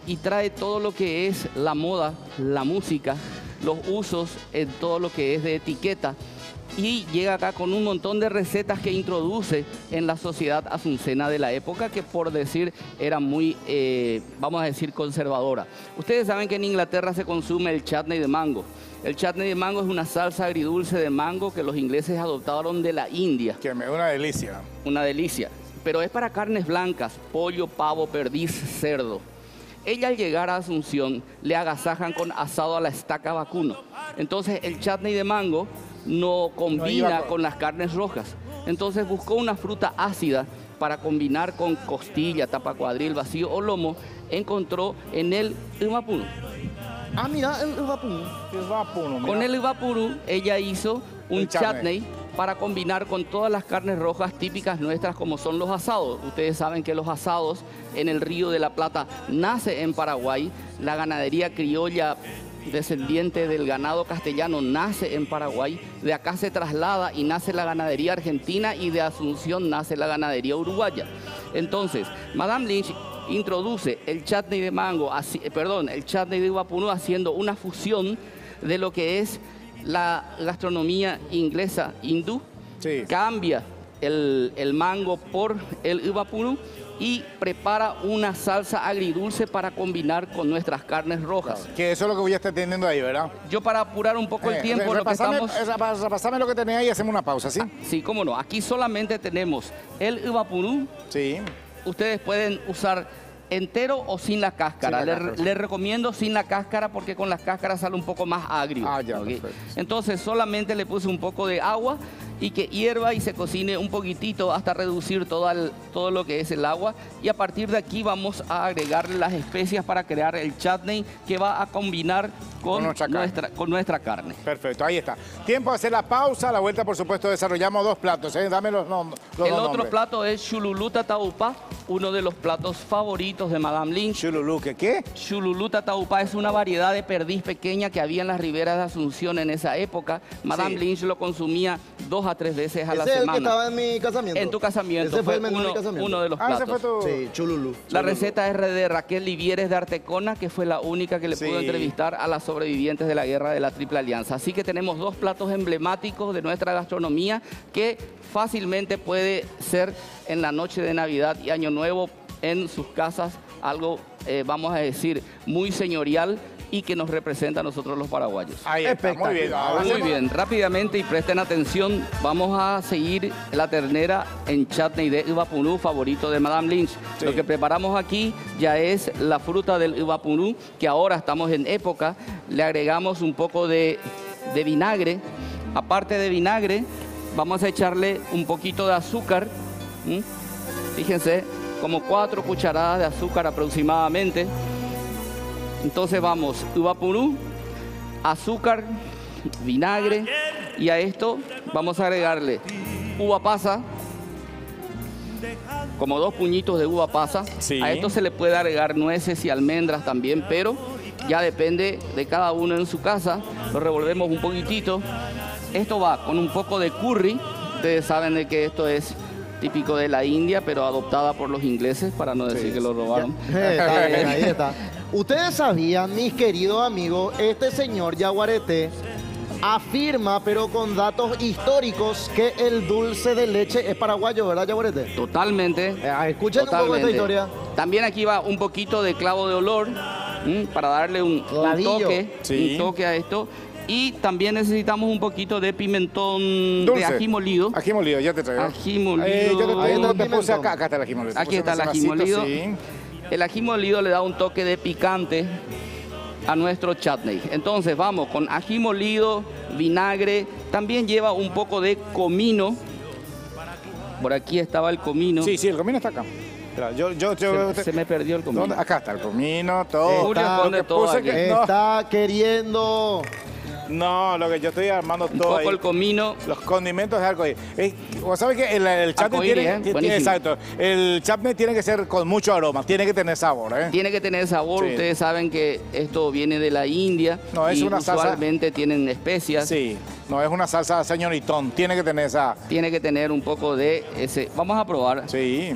y trae todo lo que es la moda, la música, los usos en todo lo que es de etiqueta, y llega acá con un montón de recetas que introduce en la sociedad asuncena de la época, que por decir era muy, eh, vamos a decir, conservadora. Ustedes saben que en Inglaterra se consume el chutney de mango. El chutney de mango es una salsa agridulce de mango que los ingleses adoptaron de la India. Que me una delicia. Una delicia. Pero es para carnes blancas, pollo, pavo, perdiz, cerdo. Ella al llegar a Asunción le agasajan con asado a la estaca vacuno. Entonces el chutney de mango no combina con- las carnes rojas. Entonces buscó una fruta ácida para combinar con costilla, tapacuadril, vacío o lomo. Encontró en el imapuno. Ah, mira, el, vapuno. Con el Ivapuru ella hizo un El chutney. chutney para combinar con todas las carnes rojas típicas nuestras como son los asados. Ustedes saben que los asados en el Río de la Plata nace en Paraguay, la ganadería criolla descendiente del ganado castellano nace en Paraguay, de acá se traslada y nace la ganadería argentina y de Asunción nace la ganadería uruguaya. Entonces, Madame Lynch introduce el chutney de mango, eh, perdón, el chutney de Ivapunu haciendo una fusión de lo que es la gastronomía inglesa hindú, Sí. cambia el, el mango por el Ivapunu y prepara una salsa agridulce para combinar con nuestras carnes rojas. Que eso es lo que voy a estar teniendo ahí, ¿verdad? Yo para apurar un poco el Eh, tiempo, lo que repasame, estamos... eh, repas- repasame lo que tenés ahí y hacemos una pausa, ¿sí? Sí, cómo no. Aquí solamente tenemos el Ivapunu. Sí. Ustedes pueden usar entero o sin la cáscara. Sin la le, cáscara. le recomiendo sin la cáscara porque con las cáscaras sale un poco más agrio. Ah, ya, ¿ok? perfecto. Entonces solamente le puse un poco de agua y que hierva y se cocine un poquitito hasta reducir todo, el- todo lo que es el agua. Y a partir de aquí vamos a agregarle las especias para crear el chutney que va a combinar con, Con nuestra con nuestra carne. Perfecto, ahí está. Tiempo de hacer la pausa. A la vuelta, por supuesto, desarrollamos dos platos. ¿eh? Dame los, nom- los El otro nombres. plato es chululuta taupa, uno de los platos favoritos de Madame Lynch. Chululú, ¿qué qué? Chululuta taupa es una variedad de perdiz pequeña que había en las riberas de Asunción en esa época. Madame Sí. Lynch lo consumía dos a tres veces a la Ese es el que semana. estaba en mi casamiento. En tu casamiento. Ese fue el menú de uno, mi casamiento. uno de los Ah, ese platos. fue tu... Sí, chululú. La receta es de Raquel Livieres de Artecona, que fue la única que le Sí. pudo entrevistar a las sobrevivientes de la guerra de la Triple Alianza. Así que tenemos dos platos emblemáticos de nuestra gastronomía que fácilmente puede ser en la noche de Navidad y Año Nuevo en sus casas algo, eh, vamos a decir, muy señorial y que nos representa a nosotros los paraguayos. Ahí está, muy bien. Muy bien, rápidamente y presten atención, vamos a seguir la ternera en chutney de Ivapurú, favorito de Madame Lynch. Sí. Lo que preparamos aquí ya es la fruta del Ivapurú, que ahora estamos en época. Le agregamos un poco de, de vinagre. Aparte de vinagre, vamos a echarle un poquito de azúcar. ¿m? Fíjense, como cuatro cucharadas de azúcar aproximadamente. Entonces vamos, Ivapurú, azúcar, vinagre y a esto vamos a agregarle uva pasa, como dos puñitos de uva pasa. Sí. A esto se le puede agregar nueces y almendras también, pero ya depende de cada uno en su casa. Lo revolvemos un poquitito. Esto va con un poco de curry. Ustedes saben de que esto es típico de la India, pero adoptada por los ingleses, para no decir que lo robaron. Eh, está bien, ahí está. Ustedes sabían, mis queridos amigos, este señor Yaguareté afirma, pero con datos históricos, que el dulce de leche es paraguayo, ¿verdad, Yaguareté? Totalmente. Eh, escuchen un poco esta Totalmente. historia. También aquí va un poquito de clavo de olor ¿m? para darle un, un toque, Sí. un toque a esto. Y también necesitamos un poquito de pimentón Dulce. de ají molido. Ají molido, ya te traigo. Ají molido. Eh, yo te, puse acá, acá está el ají molido. Aquí está el ají molido. sí. El ají molido le da un toque de picante a nuestro chutney. Entonces vamos con ají molido, vinagre, también lleva un poco de comino. Por aquí estaba el comino. Sí, sí, el comino está acá. Yo, yo, yo- Se, se me perdió el comino. ¿Dónde? Acá está el comino, todo. Está- que todo puse aquí. que- No. Está queriendo... No, lo que yo estoy armando Un todo poco ahí. el comino. Los condimentos de arcoíris. Es- ¿Vos sabés que el, el chutney tiene, ¿eh? tiene- exacto. El chutney tiene que ser con mucho aroma, tiene que tener sabor, ¿eh? Tiene que tener sabor. Sí. Ustedes saben que esto viene de la India. No, es y una salsa- usualmente tienen especias. Sí, no es una salsa señoritón, tiene que tener esa. Tiene que tener un poco de ese. Vamos a probar Sí,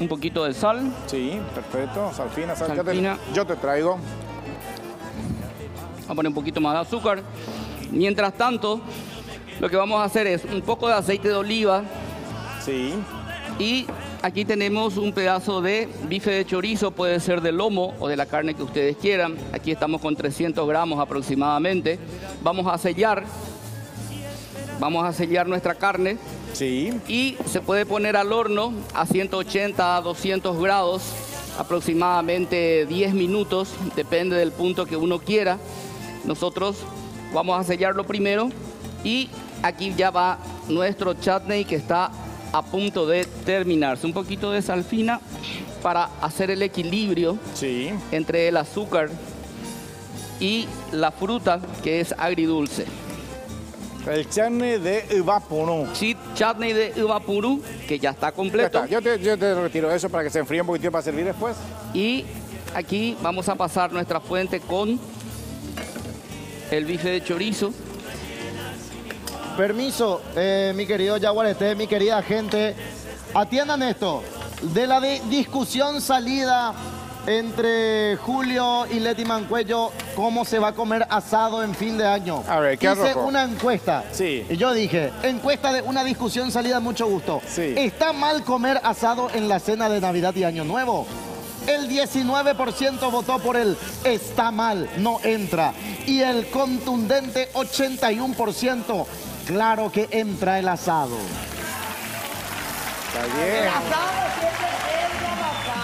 un poquito de sal. sí, perfecto. Salfina, sal, Sal yo te- fina. Yo te traigo. Vamos a poner un poquito más de azúcar. Mientras tanto, lo que vamos a hacer es un poco de aceite de oliva Sí, y aquí tenemos un pedazo de bife de chorizo, puede ser de lomo o de la carne que ustedes quieran. Aquí estamos con 300 gramos aproximadamente. Vamos a sellar, vamos a sellar nuestra carne sí. y se puede poner al horno a 180 a 200 grados aproximadamente 10 minutos, depende del punto que uno quiera. Nosotros vamos a sellarlo primero y aquí ya va nuestro chutney que está a punto de terminarse. Un poquito de sal fina para hacer el equilibrio Sí, entre el azúcar y la fruta que es agridulce. el chutney de Ivapunú. Chit- Chutney de Ivapurú, que ya está Ya completo. está, yo te, yo te retiro eso para que se enfríe un poquitito para servir después. Y aquí vamos a pasar nuestra fuente con el bife de chorizo. Permiso, eh, mi querido Yaguareté, mi querida gente. Atiendan esto. De la di- discusión salida entre Julio y Leti Mancuello, cómo se va a comer asado en fin de año. A ver, ¿qué Hice una encuesta. Sí. Y yo dije, encuesta de una discusión salida, mucho gusto. Sí. ¿Está mal comer asado en la cena de Navidad y Año Nuevo? El 19% votó por el está mal, no entra. Y el contundente 81%, claro que entra el asado. Está bien.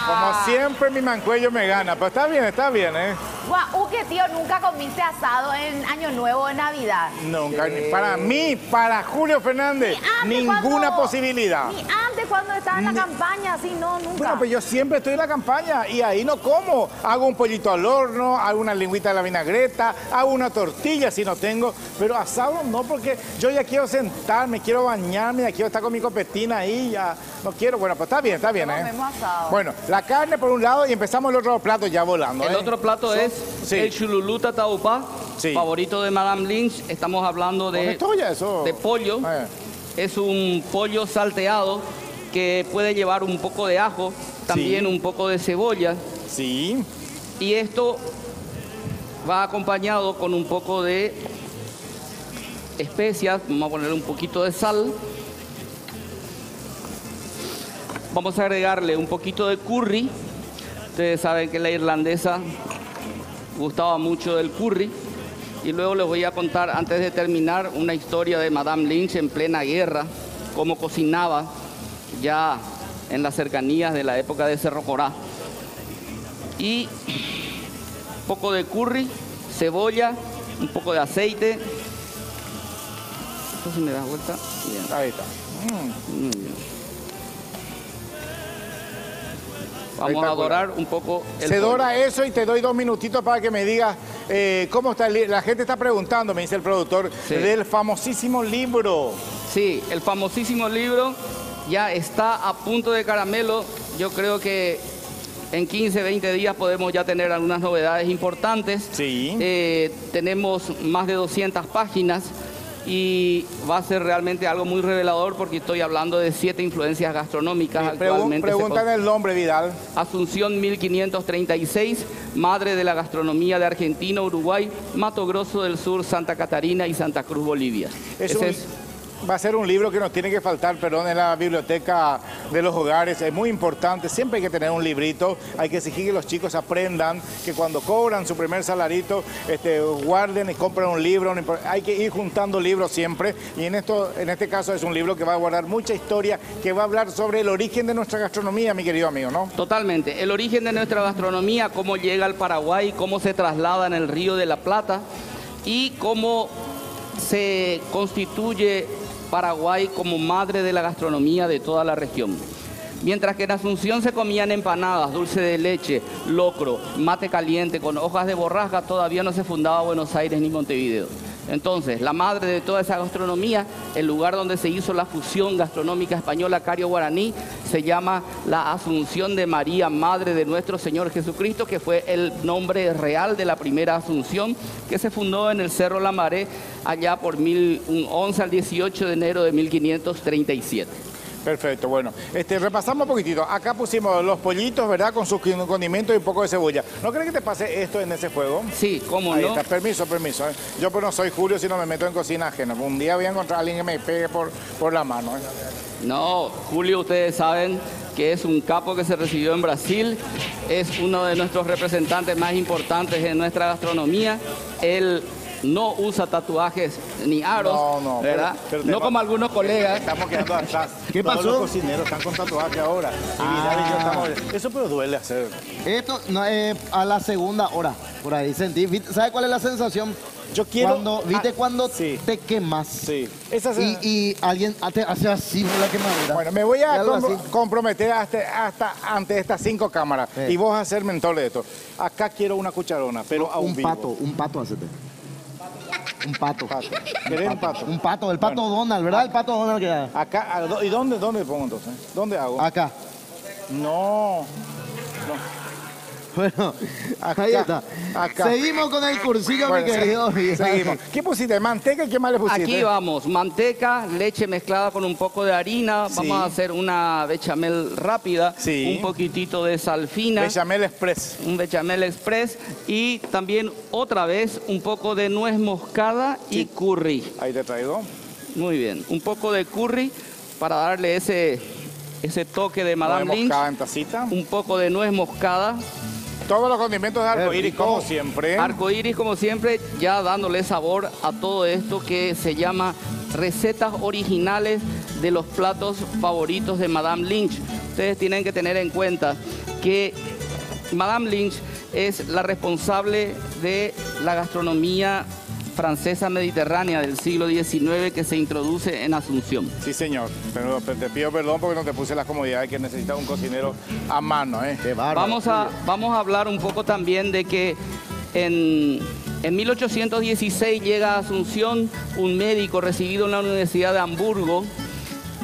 Como siempre mi mancuello me gana, pero está bien, está bien, ¿eh? Guau, que tío, nunca comiste asado en Año Nuevo o en Navidad. Nunca, ni para mí, para Julio Fernández, Ni antes ninguna cuando- posibilidad. Ni cuando estaba en la campaña, así no, nunca. Bueno, pues yo siempre estoy en la campaña y ahí no como. Hago un pollito al horno, hago una lingüita de la vinagreta, hago una tortilla si no tengo, pero asado no, porque yo ya quiero sentarme, quiero bañarme, ya quiero estar con mi copetina ahí, ya no quiero. Bueno, pues está bien, está bien, ¿eh? Asado. Bueno, la carne por un lado y empezamos el otro plato ya volando. El ¿eh? otro plato es Sí. el chululuta taupá, Sí. favorito de Madame Lynch. Estamos hablando ¿Dónde de, estoy ya eso? de pollo. Eh. Es un pollo salteado que puede llevar un poco de ajo, también Sí. un poco de cebolla. Sí, Y esto va acompañado con un poco de especias. Vamos a poner un poquito de sal. Vamos a agregarle un poquito de curry. Ustedes saben que la irlandesa gustaba mucho del curry. Y luego les voy a contar, antes de terminar, una historia de Madame Lynch en plena guerra, cómo cocinaba ya en las cercanías de la época de Cerro Corá. Y un poco de curry, cebolla, un poco de aceite. Esto se me da vuelta. Bien. ahí está. Muy bien. Vamos a dorar un poco el Se pollo. dora eso y te doy dos minutitos para que me digas eh, cómo está el La gente está preguntando, me dice el productor, Sí. del famosísimo libro. Sí, el famosísimo libro ya está a punto de caramelo. Yo creo que en 15, 20 días podemos ya tener algunas novedades importantes. Sí. Eh, tenemos más de 200 páginas y va a ser realmente algo muy revelador porque estoy hablando de siete influencias gastronómicas Pregun- actualmente. Preguntan el nombre, Vidal. Asunción 1536, madre de la gastronomía de Argentina, Uruguay, Mato Grosso del Sur, Santa Catarina y Santa Cruz, Bolivia. Es Ese un- es- Va a ser un libro que nos tiene que faltar, perdón, en la biblioteca de los hogares. Es muy importante, siempre hay que tener un librito. Hay que exigir que los chicos aprendan que cuando cobran su primer salarito, este, guarden y compren un libro. Hay que ir juntando libros siempre. Y en, esto, en este caso es un libro que va a guardar mucha historia, que va a hablar sobre el origen de nuestra gastronomía, mi querido amigo, ¿no? Totalmente. El origen de nuestra gastronomía, cómo llega al Paraguay, cómo se traslada en el Río de la Plata y cómo se constituye Paraguay como madre de la gastronomía de toda la región. Mientras que en Asunción se comían empanadas, dulce de leche, locro, mate caliente con hojas de borrasca, todavía no se fundaba Buenos Aires ni Montevideo. Entonces, la madre de toda esa gastronomía, el lugar donde se hizo la fusión gastronómica española cario-guaraní, se llama la Asunción de María, Madre de nuestro Señor Jesucristo, que fue el nombre real de la primera Asunción, que se fundó en el Cerro La Maré allá por mil- un 11 al 18 de enero de 1537. Perfecto, bueno. Este, repasamos un poquitito. Acá pusimos los pollitos, ¿verdad? Con sus condimentos y un poco de cebolla. ¿No crees que te pase esto en ese fuego? Sí, cómo Ahí no. está, permiso, permiso. ¿eh? Yo pues no soy Julio si no me meto en cocina ajena. Un día voy a encontrar a alguien que me pegue por, por la mano. ¿eh? No, Julio, ustedes saben que es un capo que se recibió en Brasil, es uno de nuestros representantes más importantes en nuestra gastronomía. Él no usa tatuajes ni aros, No, no, ¿verdad? pero no va- como algunos colegas. Estamos quedando atrás. ¿Qué Todos pasó? los cocineros están con tatuaje ahora. Y Vidal y yo estamos... Eso pero duele hacer. Esto no, eh, a la segunda hora, por ahí sentí. ¿Sabes cuál es la sensación? Yo quiero- Cuando, ¿Viste ah, cuando sí. te quemas? Sí. Esa Y, es- y alguien hace, hace así por la quemadura. Bueno, me voy a comprometer hasta, hasta ante estas cinco cámaras. Sí. Y vos ser mentor de esto. Acá quiero una cucharona, pero a un, un vivo. pato, un pato hacete. Un pato. Pato. ¿Querés un pato? Un pato, el pato Donald, ¿verdad? El pato Donald que Acá, ¿a dó- ¿y dónde, dónde pongo entonces? ¿Dónde hago? Acá. No. Bueno, Acá, ahí está. acá. Seguimos con el cursillo, Bueno, mi querido. se- seguimos. ¿Qué pusiste? ¿Manteca y qué más le pusiste? Aquí vamos, manteca, leche mezclada con un poco de harina. Sí. Vamos a hacer una bechamel rápida, Sí. un poquitito de sal fina. Bechamel Express. un bechamel express y también otra vez un poco de nuez moscada y curry. Ahí te traigo. Muy bien, un poco de curry para darle ese, ese toque de Madame Nuez Lynch. moscada en tacita. Un poco de nuez moscada, Todos los condimentos de arcoíris, como siempre. arco iris como siempre, ya dándole sabor a todo esto que se llama recetas originales de los platos favoritos de Madame Lynch. Ustedes tienen que tener en cuenta que Madame Lynch es la responsable de la gastronomía francesa mediterránea del siglo XIX que se introduce en Asunción. Sí, señor. Pero te pido perdón porque no te puse las comodidades que necesita un cocinero a mano. ¿eh? Qué. Vamos a, vamos a hablar un poco también de que en, en 1816 llega a Asunción un médico recibido en la Universidad de Hamburgo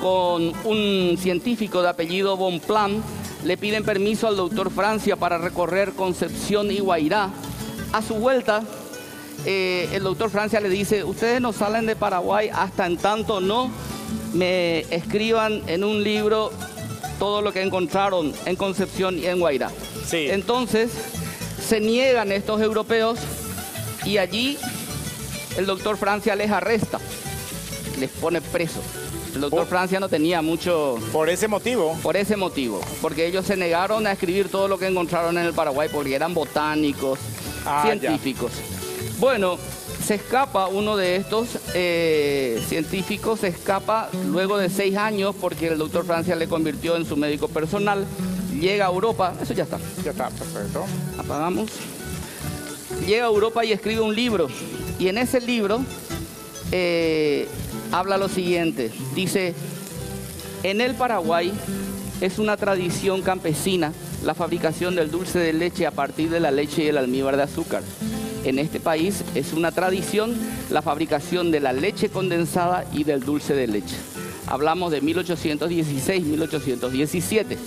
con un científico de apellido Bonplan. Le piden permiso al doctor Francia para recorrer Concepción y Guairá. A su vuelta, eh, el doctor Francia le dice, ustedes no salen de Paraguay hasta en tanto no me escriban en un libro todo lo que encontraron en Concepción y en Guairá. Sí. Entonces, se niegan estos europeos y allí el doctor Francia les arresta, les pone preso. El doctor Oh. Francia no tenía mucho Por ese motivo. por ese motivo, porque ellos se negaron a escribir todo lo que encontraron en el Paraguay, porque eran botánicos, Ah, científicos. Bueno, se escapa uno de estos eh, científicos, se escapa luego de seis años, porque el doctor Francia le convirtió en su médico personal, llega a Europa, eso ya está, Ya está, perfecto. apagamos. Llega a Europa y escribe un libro, y en ese libro eh, habla lo siguiente, dice, en el Paraguay es una tradición campesina la fabricación del dulce de leche a partir de la leche y el almíbar de azúcar. En este país es una tradición la fabricación de la leche condensada y del dulce de leche. Hablamos de 1816-1817.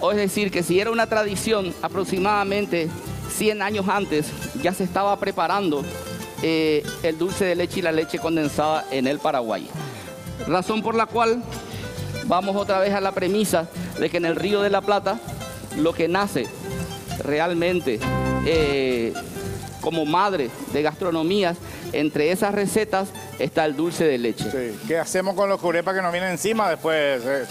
O es decir, que si era una tradición aproximadamente 100 años antes, ya se estaba preparando eh, el dulce de leche y la leche condensada en el Paraguay. Razón por la cual vamos otra vez a la premisa de que en el Río de la Plata lo que nace realmente eh, como madre de gastronomías, entre esas recetas está el dulce de leche. Sí. ¿Qué hacemos con los curepas que nos vienen encima después? Eh,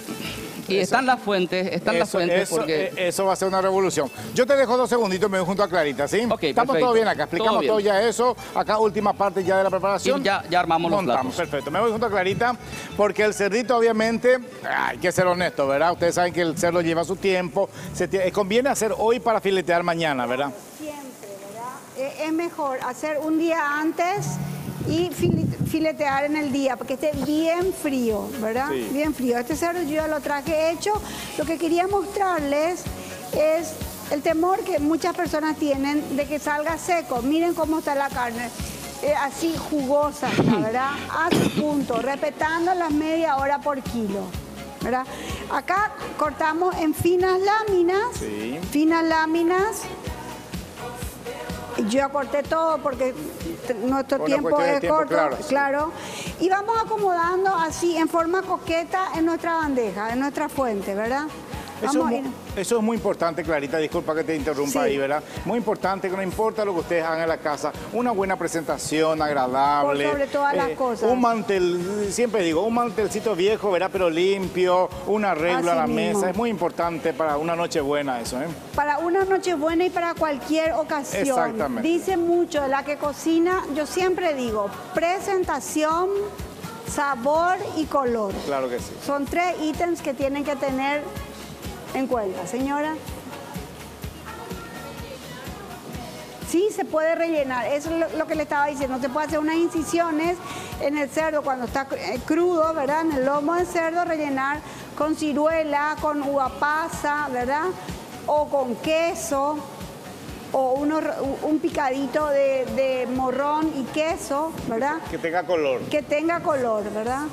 Y están las fuentes, están las fuentes eso, porque... eh, eso va a ser una revolución. Yo te dejo dos segunditos, me voy junto a Clarita, ¿sí? Ok, Estamos perfecto. todo bien acá, explicamos Todo ya eso. Acá última parte ya de la preparación. Sí, ya- ya armamos los Montamos, platos. perfecto. Me voy junto a Clarita, porque el cerdito obviamente, hay que ser honesto, ¿verdad? Ustedes saben que el cerdo lleva su tiempo. Se eh, conviene hacer hoy para filetear mañana, ¿verdad? Eh, Es mejor hacer un día antes y filetear en el día, porque esté bien frío, ¿verdad? Sí. Bien frío. Este cerdo yo ya lo traje hecho. Lo que quería mostrarles es el temor que muchas personas tienen de que salga seco. Miren cómo está la carne. eh, así jugosa, ¿verdad? A su punto, respetando las media hora por kilo. ¿verdad? Acá cortamos en finas láminas, Sí. finas láminas, yo ya corté todo porque nuestro Una tiempo es tiempo, corto, claro. Y vamos acomodando así en forma coqueta en nuestra bandeja, en nuestra fuente, ¿verdad? Eso es, eso muy importante, Clarita, disculpa que te interrumpa Sí. ahí, ¿verdad? Muy importante que no importa lo que ustedes hagan en la casa, una buena presentación, agradable. Por sobre todas las cosas. Un mantel, siempre digo, un mantelcito viejo, ¿verdad? Pero limpio, un arreglo a la mismo. mesa. Es muy importante para una noche buena eso, ¿eh? Para una noche buena y para cualquier ocasión. Exactamente. Dice mucho, la que cocina, yo siempre digo, presentación, sabor y color. Claro que sí. Son tres ítems que tienen que tener en cuenta, señora. Sí, se puede rellenar. Eso es lo, que le estaba diciendo. Se puede hacer unas incisiones en el cerdo cuando está eh, crudo, ¿verdad? En el lomo del cerdo, rellenar con ciruela, con uva pasa, ¿verdad? O con queso, o uno- un picadito de, de morrón y queso, ¿verdad? Que tenga color. que tenga color, ¿verdad?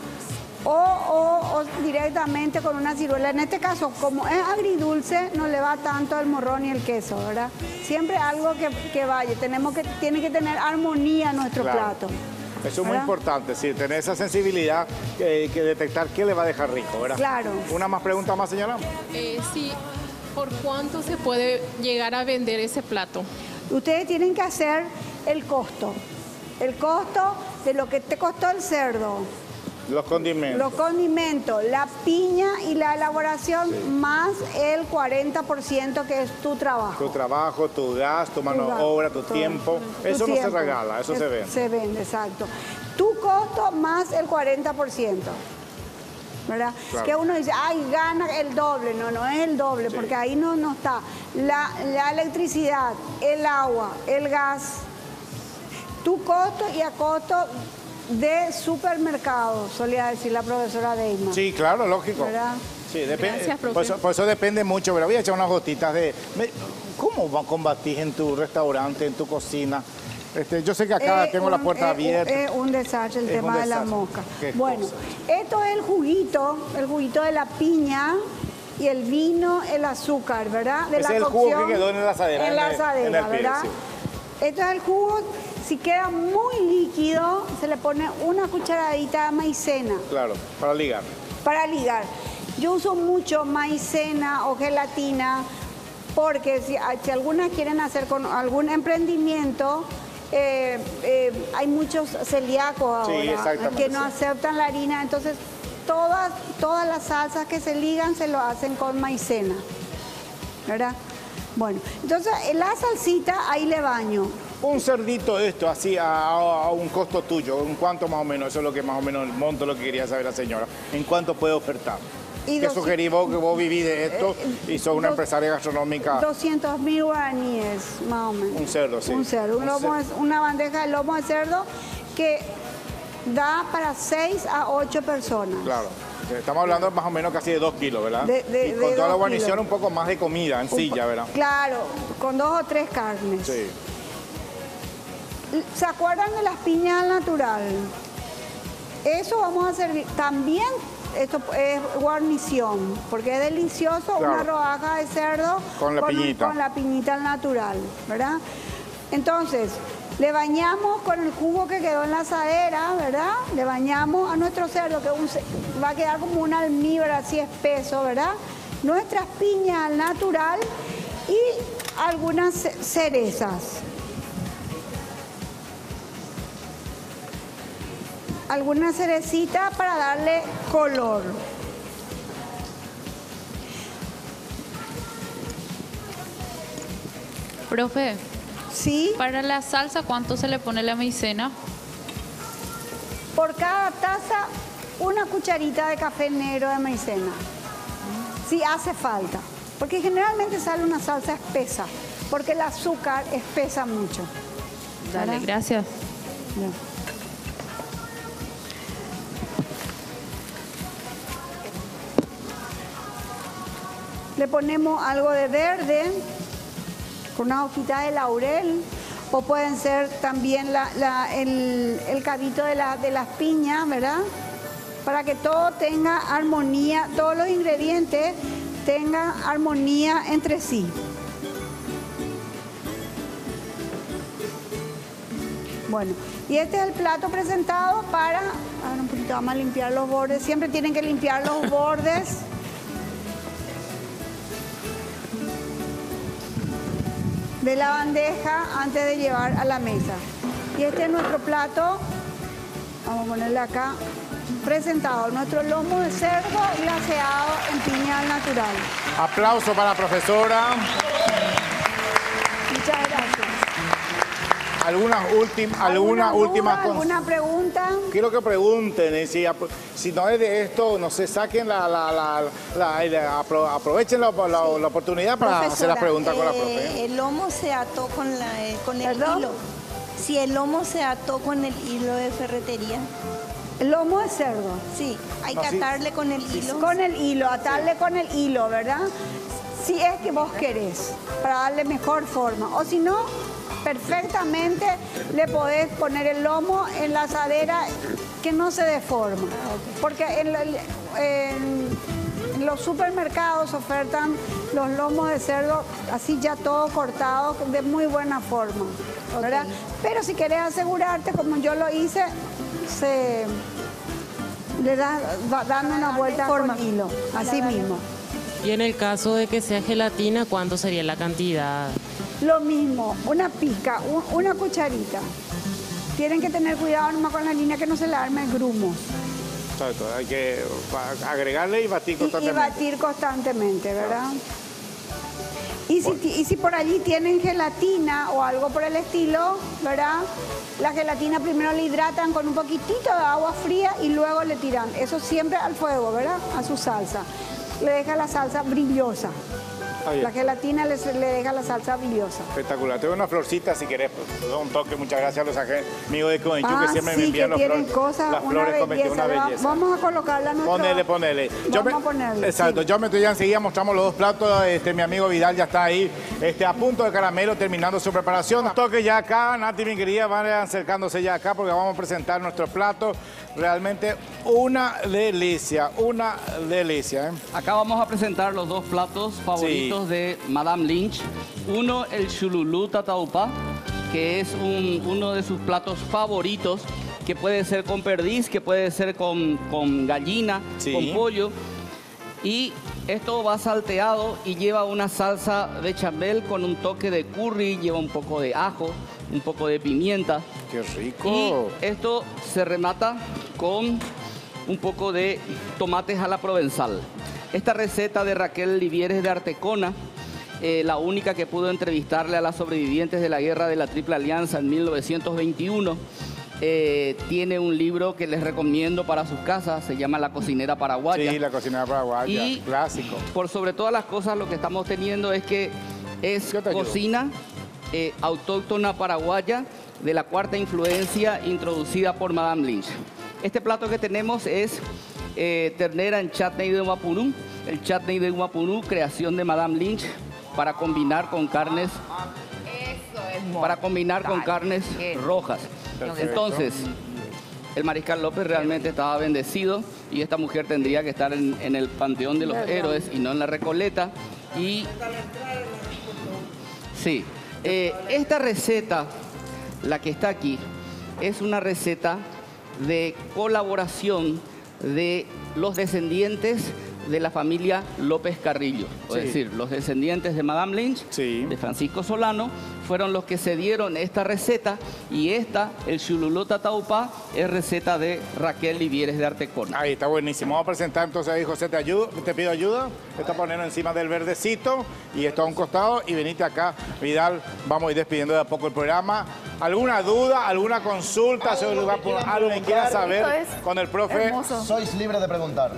O, o- o directamente con una ciruela. En este caso, como es agridulce, no le va tanto el morrón y el queso, ¿verdad? Siempre algo que, que vaya. Tenemos que, tiene que tener armonía nuestro Claro. plato. Eso es muy importante, sí, tener esa sensibilidad eh, que detectar qué le va a dejar rico, ¿verdad? Claro. ¿Una más pregunta más, señora? Eh, sí, ¿por cuánto se puede llegar a vender ese plato? Ustedes tienen que hacer el costo. El costo de lo que te costó el cerdo, Los condimentos. los condimentos, la piña y la elaboración, más el 40% que es tu trabajo. Tu trabajo, tu gas, tu mano de Tu obra, tu todo. tiempo. Tu Eso no se regala, eso Es- se vende. Se vende, exacto. Tu costo más el 40%. ¿verdad? Claro. Que uno dice, ay, gana el doble. No, no es el doble, porque ahí no, no está. La, la electricidad, el agua, el gas, tu costo y a costo de supermercado, solía decir la profesora Deima. Sí, claro, lógico. ¿Verdad? Sí, depende. Gracias, por, eso, por eso depende mucho, pero voy a echar unas gotitas de... ¿Cómo va- combatís en tu restaurante, en tu cocina? Este, yo sé que acá Es tengo la puerta es- abierta. Es un desastre el Es tema de la mosca. Qué Bueno, cosa. esto es el juguito, el juguito de la piña y el vino, el azúcar, ¿verdad? De Ese la es el jugo que cocción quedó en la asadera, En en la el- asadera, en el pie, ¿verdad? sí. Esto es el jugo. Si queda muy líquido, se le pone una cucharadita de maicena Claro, para ligar. para ligar. Yo uso mucho maicena o gelatina porque si, si algunas quieren hacer con algún emprendimiento, eh, eh, hay muchos celíacos Sí, ahora que no sí. aceptan la harina, entonces todas, todas las salsas que se ligan se lo hacen con maicena, ¿verdad? Bueno, entonces en la salsita ahí le baño. Un cerdito esto, así a, un costo tuyo, ¿en cuánto más o menos? Eso es lo que más o menos el monto lo que quería saber la señora. ¿En cuánto puede ofertar? ¿Qué sugerís vos que vos vivís de esto y sos una empresaria gastronómica? 200 mil guaraníes, más o menos. Un cerdo, sí. Un cerdo, un lomo una bandeja de lomo de cerdo que da para 6 a 8 personas. Claro. Estamos hablando más o menos casi de dos kilos, ¿verdad? De- de- y de con toda la guarnición kilos. un poco más de comida en Un silla, ¿verdad? Claro, con dos o tres carnes. Sí. ¿Se acuerdan de las piñas al natural? Eso vamos a servir. También esto es guarnición, porque es delicioso Claro. una rodaja de cerdo Con la piñita. con la piñita al natural, ¿verdad? Entonces, le bañamos con el jugo que quedó en la asadera, ¿verdad? Le bañamos a nuestro cerdo, que un va a quedar como un almíbar así espeso, ¿verdad? Nuestras piñas al natural y algunas ce- cerezas. Alguna cerecita para darle color. Profe, ¿Sí? para la salsa, ¿cuánto se le pone la maicena? Por cada taza, una cucharita de café negro de maicena. Si hace falta. Porque generalmente sale una salsa espesa. Porque el azúcar espesa mucho. Dale, ¿Verdad? gracias. Le ponemos algo de verde con una hojita de laurel o pueden ser también el, el cabito de, la- de las piñas, ¿verdad? Para que todo tenga armonía, todos los ingredientes tengan armonía entre sí. Bueno, y este es el plato presentado para, a ver un poquito, vamos a limpiar los bordes, siempre tienen que limpiar los bordes. De la bandeja antes de llevar a la mesa. Y este es nuestro plato, vamos a ponerle acá, presentado, nuestro lomo de cerdo glaseado en piña al natural. Aplauso para la profesora. Algunas últimas, algunas ¿Alguna últimas ¿Alguna pregunta? Quiero que pregunten, eh, si, si no es de esto, no sé, saquen la, la, la, la- la- apro- aprovechen la, la- la oportunidad para hacer Profesora, las preguntas con la eh, profe. El lomo se ató con, la, eh, con el ¿Perdón? hilo. Si el lomo se ató con el hilo de ferretería, Lomo de cerdo. sí, hay No, que sí. atarle con el hilo. Con el hilo, atarle con el hilo, ¿verdad? Si es que vos querés, para darle mejor forma. O si no, perfectamente le podés poner el lomo en la asadera que no se deforma. Porque en, la- en- en los supermercados ofertan los lomos de cerdo así ya todo cortado de muy buena forma, ¿verdad? Pero si querés asegurarte, como yo lo hice, se le das va dando una vuelta forma. con hilo, así mismo. Y en el caso de que sea gelatina, ¿cuánto sería la cantidad? Lo mismo, una pizca, un- una cucharita. Tienen que tener cuidado nomás con la línea que no se le arme grumos. Exacto, hay que agregarle y batir Y, y constantemente. batir constantemente, ¿verdad? Y si, y si por allí tienen gelatina o algo por el estilo, ¿verdad? La gelatina primero le hidratan con un poquitito de agua fría y luego le tiran. Eso siempre al fuego, ¿verdad? A su salsa. Le deja la salsa brillosa. Está bien. La gelatina les- le deja la salsa brillosa. Espectacular. Tengo una florcita si querés. pues, un toque. Muchas gracias a los amigos de Coenchu Ah, que siempre me que envían los tienen flores. cosas, las flores belleza. una belleza. Vamos a colocarla. Ponele, ponele. Vamos a ponerle, Exacto, sí. yo me estoy ya enseguida, mostramos los dos platos. Este, mi amigo Vidal ya está ahí, este, a punto de caramelo, terminando su preparación. Toque ya acá, Nati, mi querida, van acercándose ya acá porque vamos a presentar nuestro plato. Realmente una delicia, una delicia. ¿eh? Acá vamos a presentar los dos platos favoritos de Madame Lynch. Uno, el chululú tataupá, que es un- uno de sus platos favoritos, que puede ser con perdiz, que puede ser con, con gallina, Sí. con pollo. Y esto va salteado y lleva una salsa de chambel con un toque de curry, lleva un poco de ajo, un poco de pimienta. Qué rico. Y esto se remata con un poco de tomates a la provenzal. Esta receta de Raquel Livieres de Artecona, eh, la única que pudo entrevistarle a las sobrevivientes de la guerra de la Triple Alianza en 1921, eh, tiene un libro que les recomiendo para sus casas, se llama La cocinera paraguaya. Sí, la cocinera paraguaya, Y- clásico. Por sobre todas las cosas, lo que estamos teniendo es que es cocina eh, autóctona paraguaya de la cuarta influencia introducida por Madame Lynch. Este plato que tenemos es eh, ternera en chutney de Guapunú. El chutney de Guapunú, creación de Madame Lynch, para combinar con carnes Eso es para combinar con carnes rojas. Perfecto. Entonces, el mariscal López realmente estaba bendecido y esta mujer tendría que estar en, en el panteón de los héroes y no en la Recoleta. Y sí, eh, esta receta, la que está aquí, es una receta de colaboración de los descendientes de la familia López Carrillo, es decir, los descendientes de Madame Lynch, Sí. de Francisco Solano, fueron los que se dieron esta receta y esta, el chululú tataupá, es receta de Raquel Livieres de Artecona. Ahí está buenísimo. Vamos a presentar entonces ahí, José, te ayudo, te pido ayuda. Esto poniendo encima del verdecito y esto a un costado y venite acá, Vidal. Vamos a ir despidiendo de a poco el programa. ¿Alguna duda, alguna consulta sobre el lugar, por algo que quieran saber con el profe? hermoso. Sois libres de preguntar.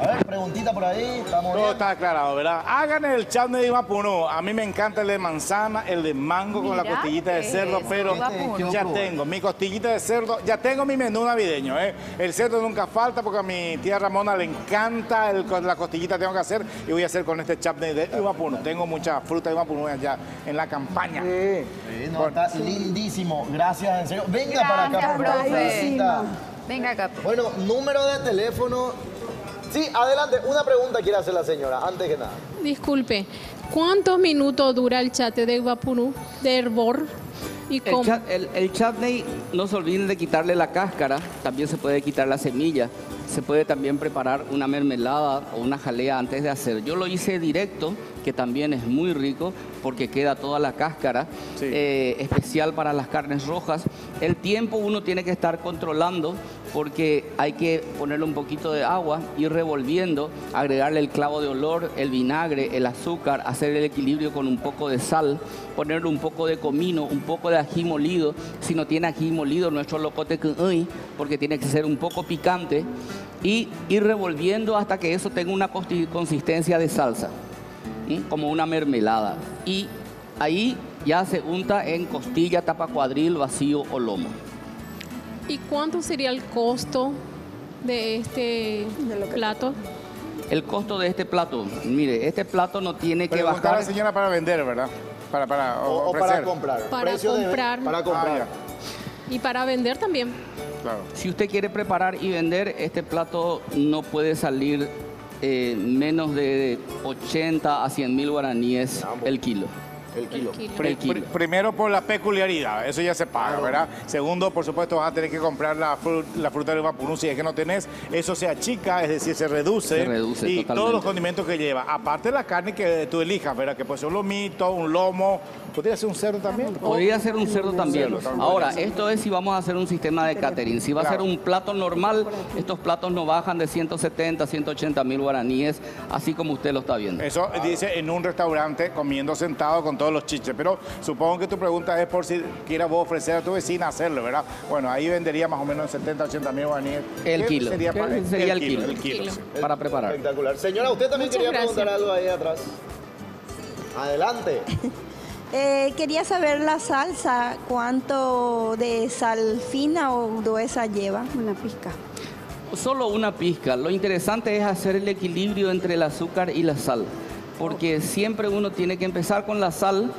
A ver, preguntita por ahí, estamos Todo bien. está aclarado, ¿verdad? Hagan el chat de Imapunú. A mí me encanta el de manzana, el de mango con la costillita de ¿qué cerdo, es pero Imapunú? ya tengo mi costillita de cerdo, ya tengo mi menú navideño, ¿eh? El cerdo nunca falta porque a mi tía Ramona le encanta el- con la costillita tengo que hacer y voy a hacer con este chap de Imapunú. Tengo mucha fruta de Imapunú allá en la campaña. Sí, no, está lindísimo. Gracias, en serio. Venga para acá, por favor. Venga acá. Bueno, número de teléfono. Sí, adelante. Una pregunta quiere hacer la señora, antes que nada. Disculpe, ¿cuántos minutos dura el chate de Guapurú, de hervor? ¿Y El, cómo? el- el chutney, no se olviden de quitarle la cáscara, también se puede quitar la semilla, se puede también preparar una mermelada o una jalea antes de hacer. Yo lo hice directo, que también es muy rico porque queda toda la cáscara, Sí. eh, especial para las carnes rojas. El tiempo uno tiene que estar controlando porque hay que ponerle un poquito de agua, ir revolviendo, agregarle el clavo de olor, el vinagre, el azúcar, hacer el equilibrio con un poco de sal, ponerle un poco de comino, un poco de ají molido. Si no tiene ají molido, nuestro locote porque tiene que ser un poco picante. Y ir revolviendo hasta que eso tenga una consistencia de salsa, como una mermelada. Y ahí ya se unta en costilla, tapa cuadril, vacío o lomo. ¿Y cuánto sería el costo de este plato? El costo de este plato, mire, este plato no tiene que a bajar. la señora para vender, ¿verdad? Para, para O, o para comprar. Para Precio de- comprar. para Ah, comprar. Y para vender también. claro. Si usted quiere preparar y vender, este plato no puede salir eh, menos de 80 a 100 mil guaraníes el kilo. El kilo. Pri- pri- primero por la peculiaridad, eso ya se paga, ¿verdad? Segundo, por supuesto, vas a tener que comprar la, fru- la fruta del vapunú si es que no tenés. Eso se achica, es decir, se reduce. Se reduce Y totalmente. todos los condimentos que lleva. Aparte de la carne que tú elijas, ¿verdad? Que puede ser un lomito, un lomo. ¿Podría ser un cerdo también? Podría ser un cerdo también. Ahora, esto es si vamos a hacer un sistema de catering. Si va a ser un plato normal, estos platos no bajan de 170, 180 mil guaraníes, así como usted lo está viendo. Eso dice en un restaurante comiendo sentado con todos los chiches. Pero supongo que tu pregunta es por si quieras vos ofrecer a tu vecina hacerlo, ¿verdad? Bueno, ahí vendería más o menos 70, 80 mil guaraníes. El ¿Qué kilo. Sería, ¿Qué para- sería el kilo? El kilo, sí. Para preparar. Espectacular. Señora, usted también Muchas quería gracias. preguntar algo ahí atrás. Adelante. Eh, quería saber la salsa, cuánto de sal fina o gruesa lleva. Una pizca. Solo una pizca. Lo interesante es hacer el equilibrio entre el azúcar y la sal. Porque siempre uno tiene que empezar con la sal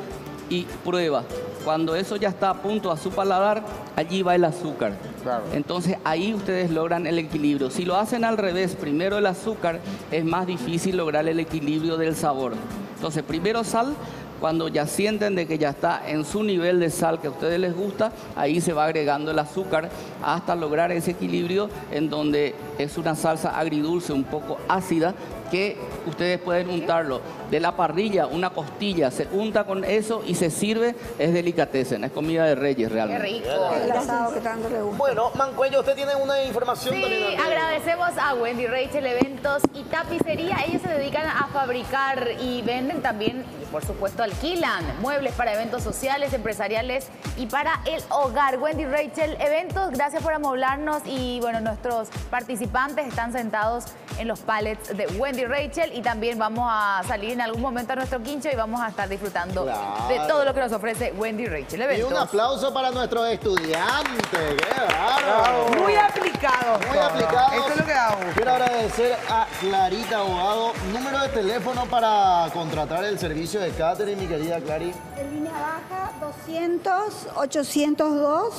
y prueba. Cuando eso ya está a punto a su paladar, allí va el azúcar. Claro. Entonces ahí ustedes logran el equilibrio. Si lo hacen al revés, primero el azúcar, es más difícil lograr el equilibrio del sabor. Entonces primero sal, cuando ya sienten de que ya está en su nivel de sal que a ustedes les gusta, ahí se va agregando el azúcar hasta lograr ese equilibrio en donde es una salsa agridulce, un poco ácida, que ustedes pueden untarlo de la parrilla, una costilla, se unta con eso y se sirve, es delicatessen, es comida de reyes Qué realmente. rico. El asado que tanto le gusta. Bueno, Mancuello, usted tiene una información Sí, también. agradecemos a Wendy Rachel Eventos y Tapicería. Ellos se dedican a fabricar y venden también, por supuesto, alquilan muebles para eventos sociales, empresariales y para el hogar. Wendy Rachel Eventos, gracias por amoblarnos y bueno, nuestros participantes están sentados en los pallets de Wendy Rachel y también vamos a salir en algún momento a nuestro quincho y vamos a estar disfrutando Claro. de todo lo que nos ofrece Wendy Rachel Y Eventos. un aplauso para nuestros estudiantes. ¡Qué bárbaro! Muy aplicado. Muy aplicado. Esto es lo que hago. Quiero agradecer a Clarita Abogado. Número de teléfono para contratar el servicio de catering, mi querida Clary. En línea baja 200 802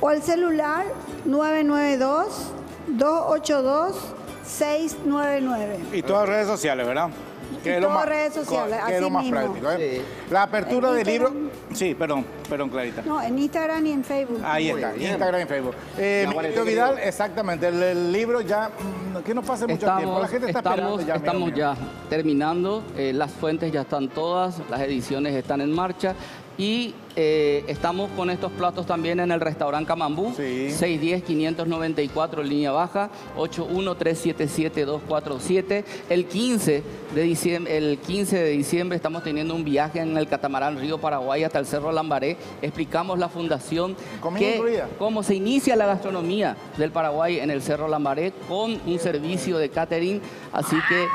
o el celular 992 282 699. Y todas las redes sociales, ¿verdad? Y todas redes sociales, que es lo más mismo. práctico. ¿eh? Sí. La apertura En del libro. Sí, perdón, perdón, Clarita. No, en Instagram y en Facebook. Ahí Muy está, bien. Instagram y Facebook. Eh, Miguelito Vidal, exactamente. El, el libro ya, mm, que no pase mucho tiempo. La gente está estamos, esperando ya. estamos ya terminando, eh, las fuentes ya están todas, las ediciones están en marcha y eh, estamos con estos platos también en el restaurante Camambú, Sí. 610-594 línea baja, 81-377-247. El 15 de diciembre, el 15 de diciembre estamos teniendo un viaje en el catamarán Río Paraguay hasta el Cerro Lambaré. Explicamos la fundación que- cómo se inicia la gastronomía del Paraguay en el Cerro Lambaré con un servicio de catering. Así que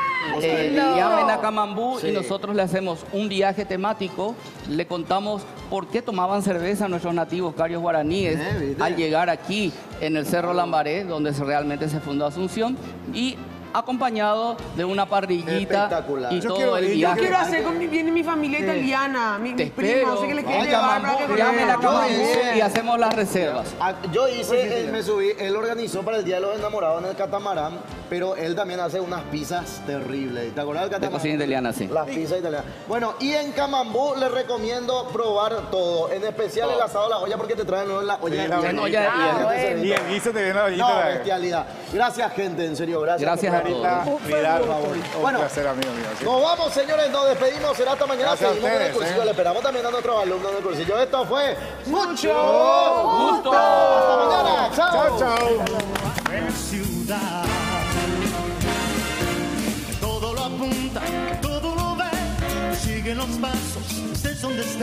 eh, llamen a Camambú y nosotros le hacemos un viaje temático. Le contamos por qué tomaban cerveza nuestros nativos carios guaraníes Eh, al llegar aquí en el Cerro Lambaré, donde realmente se fundó Asunción. Y acompañado de una parrillita Espectacular. y Yo todo quiero el ir, yo Yo viaje. quiero hacer con mi, viene mi familia italiana, mi, Te mis primos, espero. sé que le quieren Ay, llevar para Camambú, que Llamen a Yo Camambú hice- y hacemos las reservas. Ah, Yo hice, él me subí, él organizó para el Día de los Enamorados en el catamarán, pero él también hace unas pizzas terribles. ¿Te acuerdas del De catamarán? cocina italiana, sí. Las pizzas italianas. Bueno, y en Camambú les recomiendo probar todo, en especial el asado a la olla porque te traen luego la olla Sí, la de olla olla. de Ah, bueno. Y el guiso te viene la ollita No, de- bestialidad. Gracias, gente, en serio, gracias. Gracias a Vidal, un Bueno. placer, amigo mío. sí. Nos vamos, señores, nos despedimos. Será hasta mañana. Gracias Seguimos con el ustedes, cursillo. ¿eh? Le esperamos también a nuestros alumnos del cursillo. Esto fue Mucho Gusto. Hasta mañana. Chao, chao. ciudad. Todo lo apunta, todo lo ve, sigue los pasos, estés donde estés.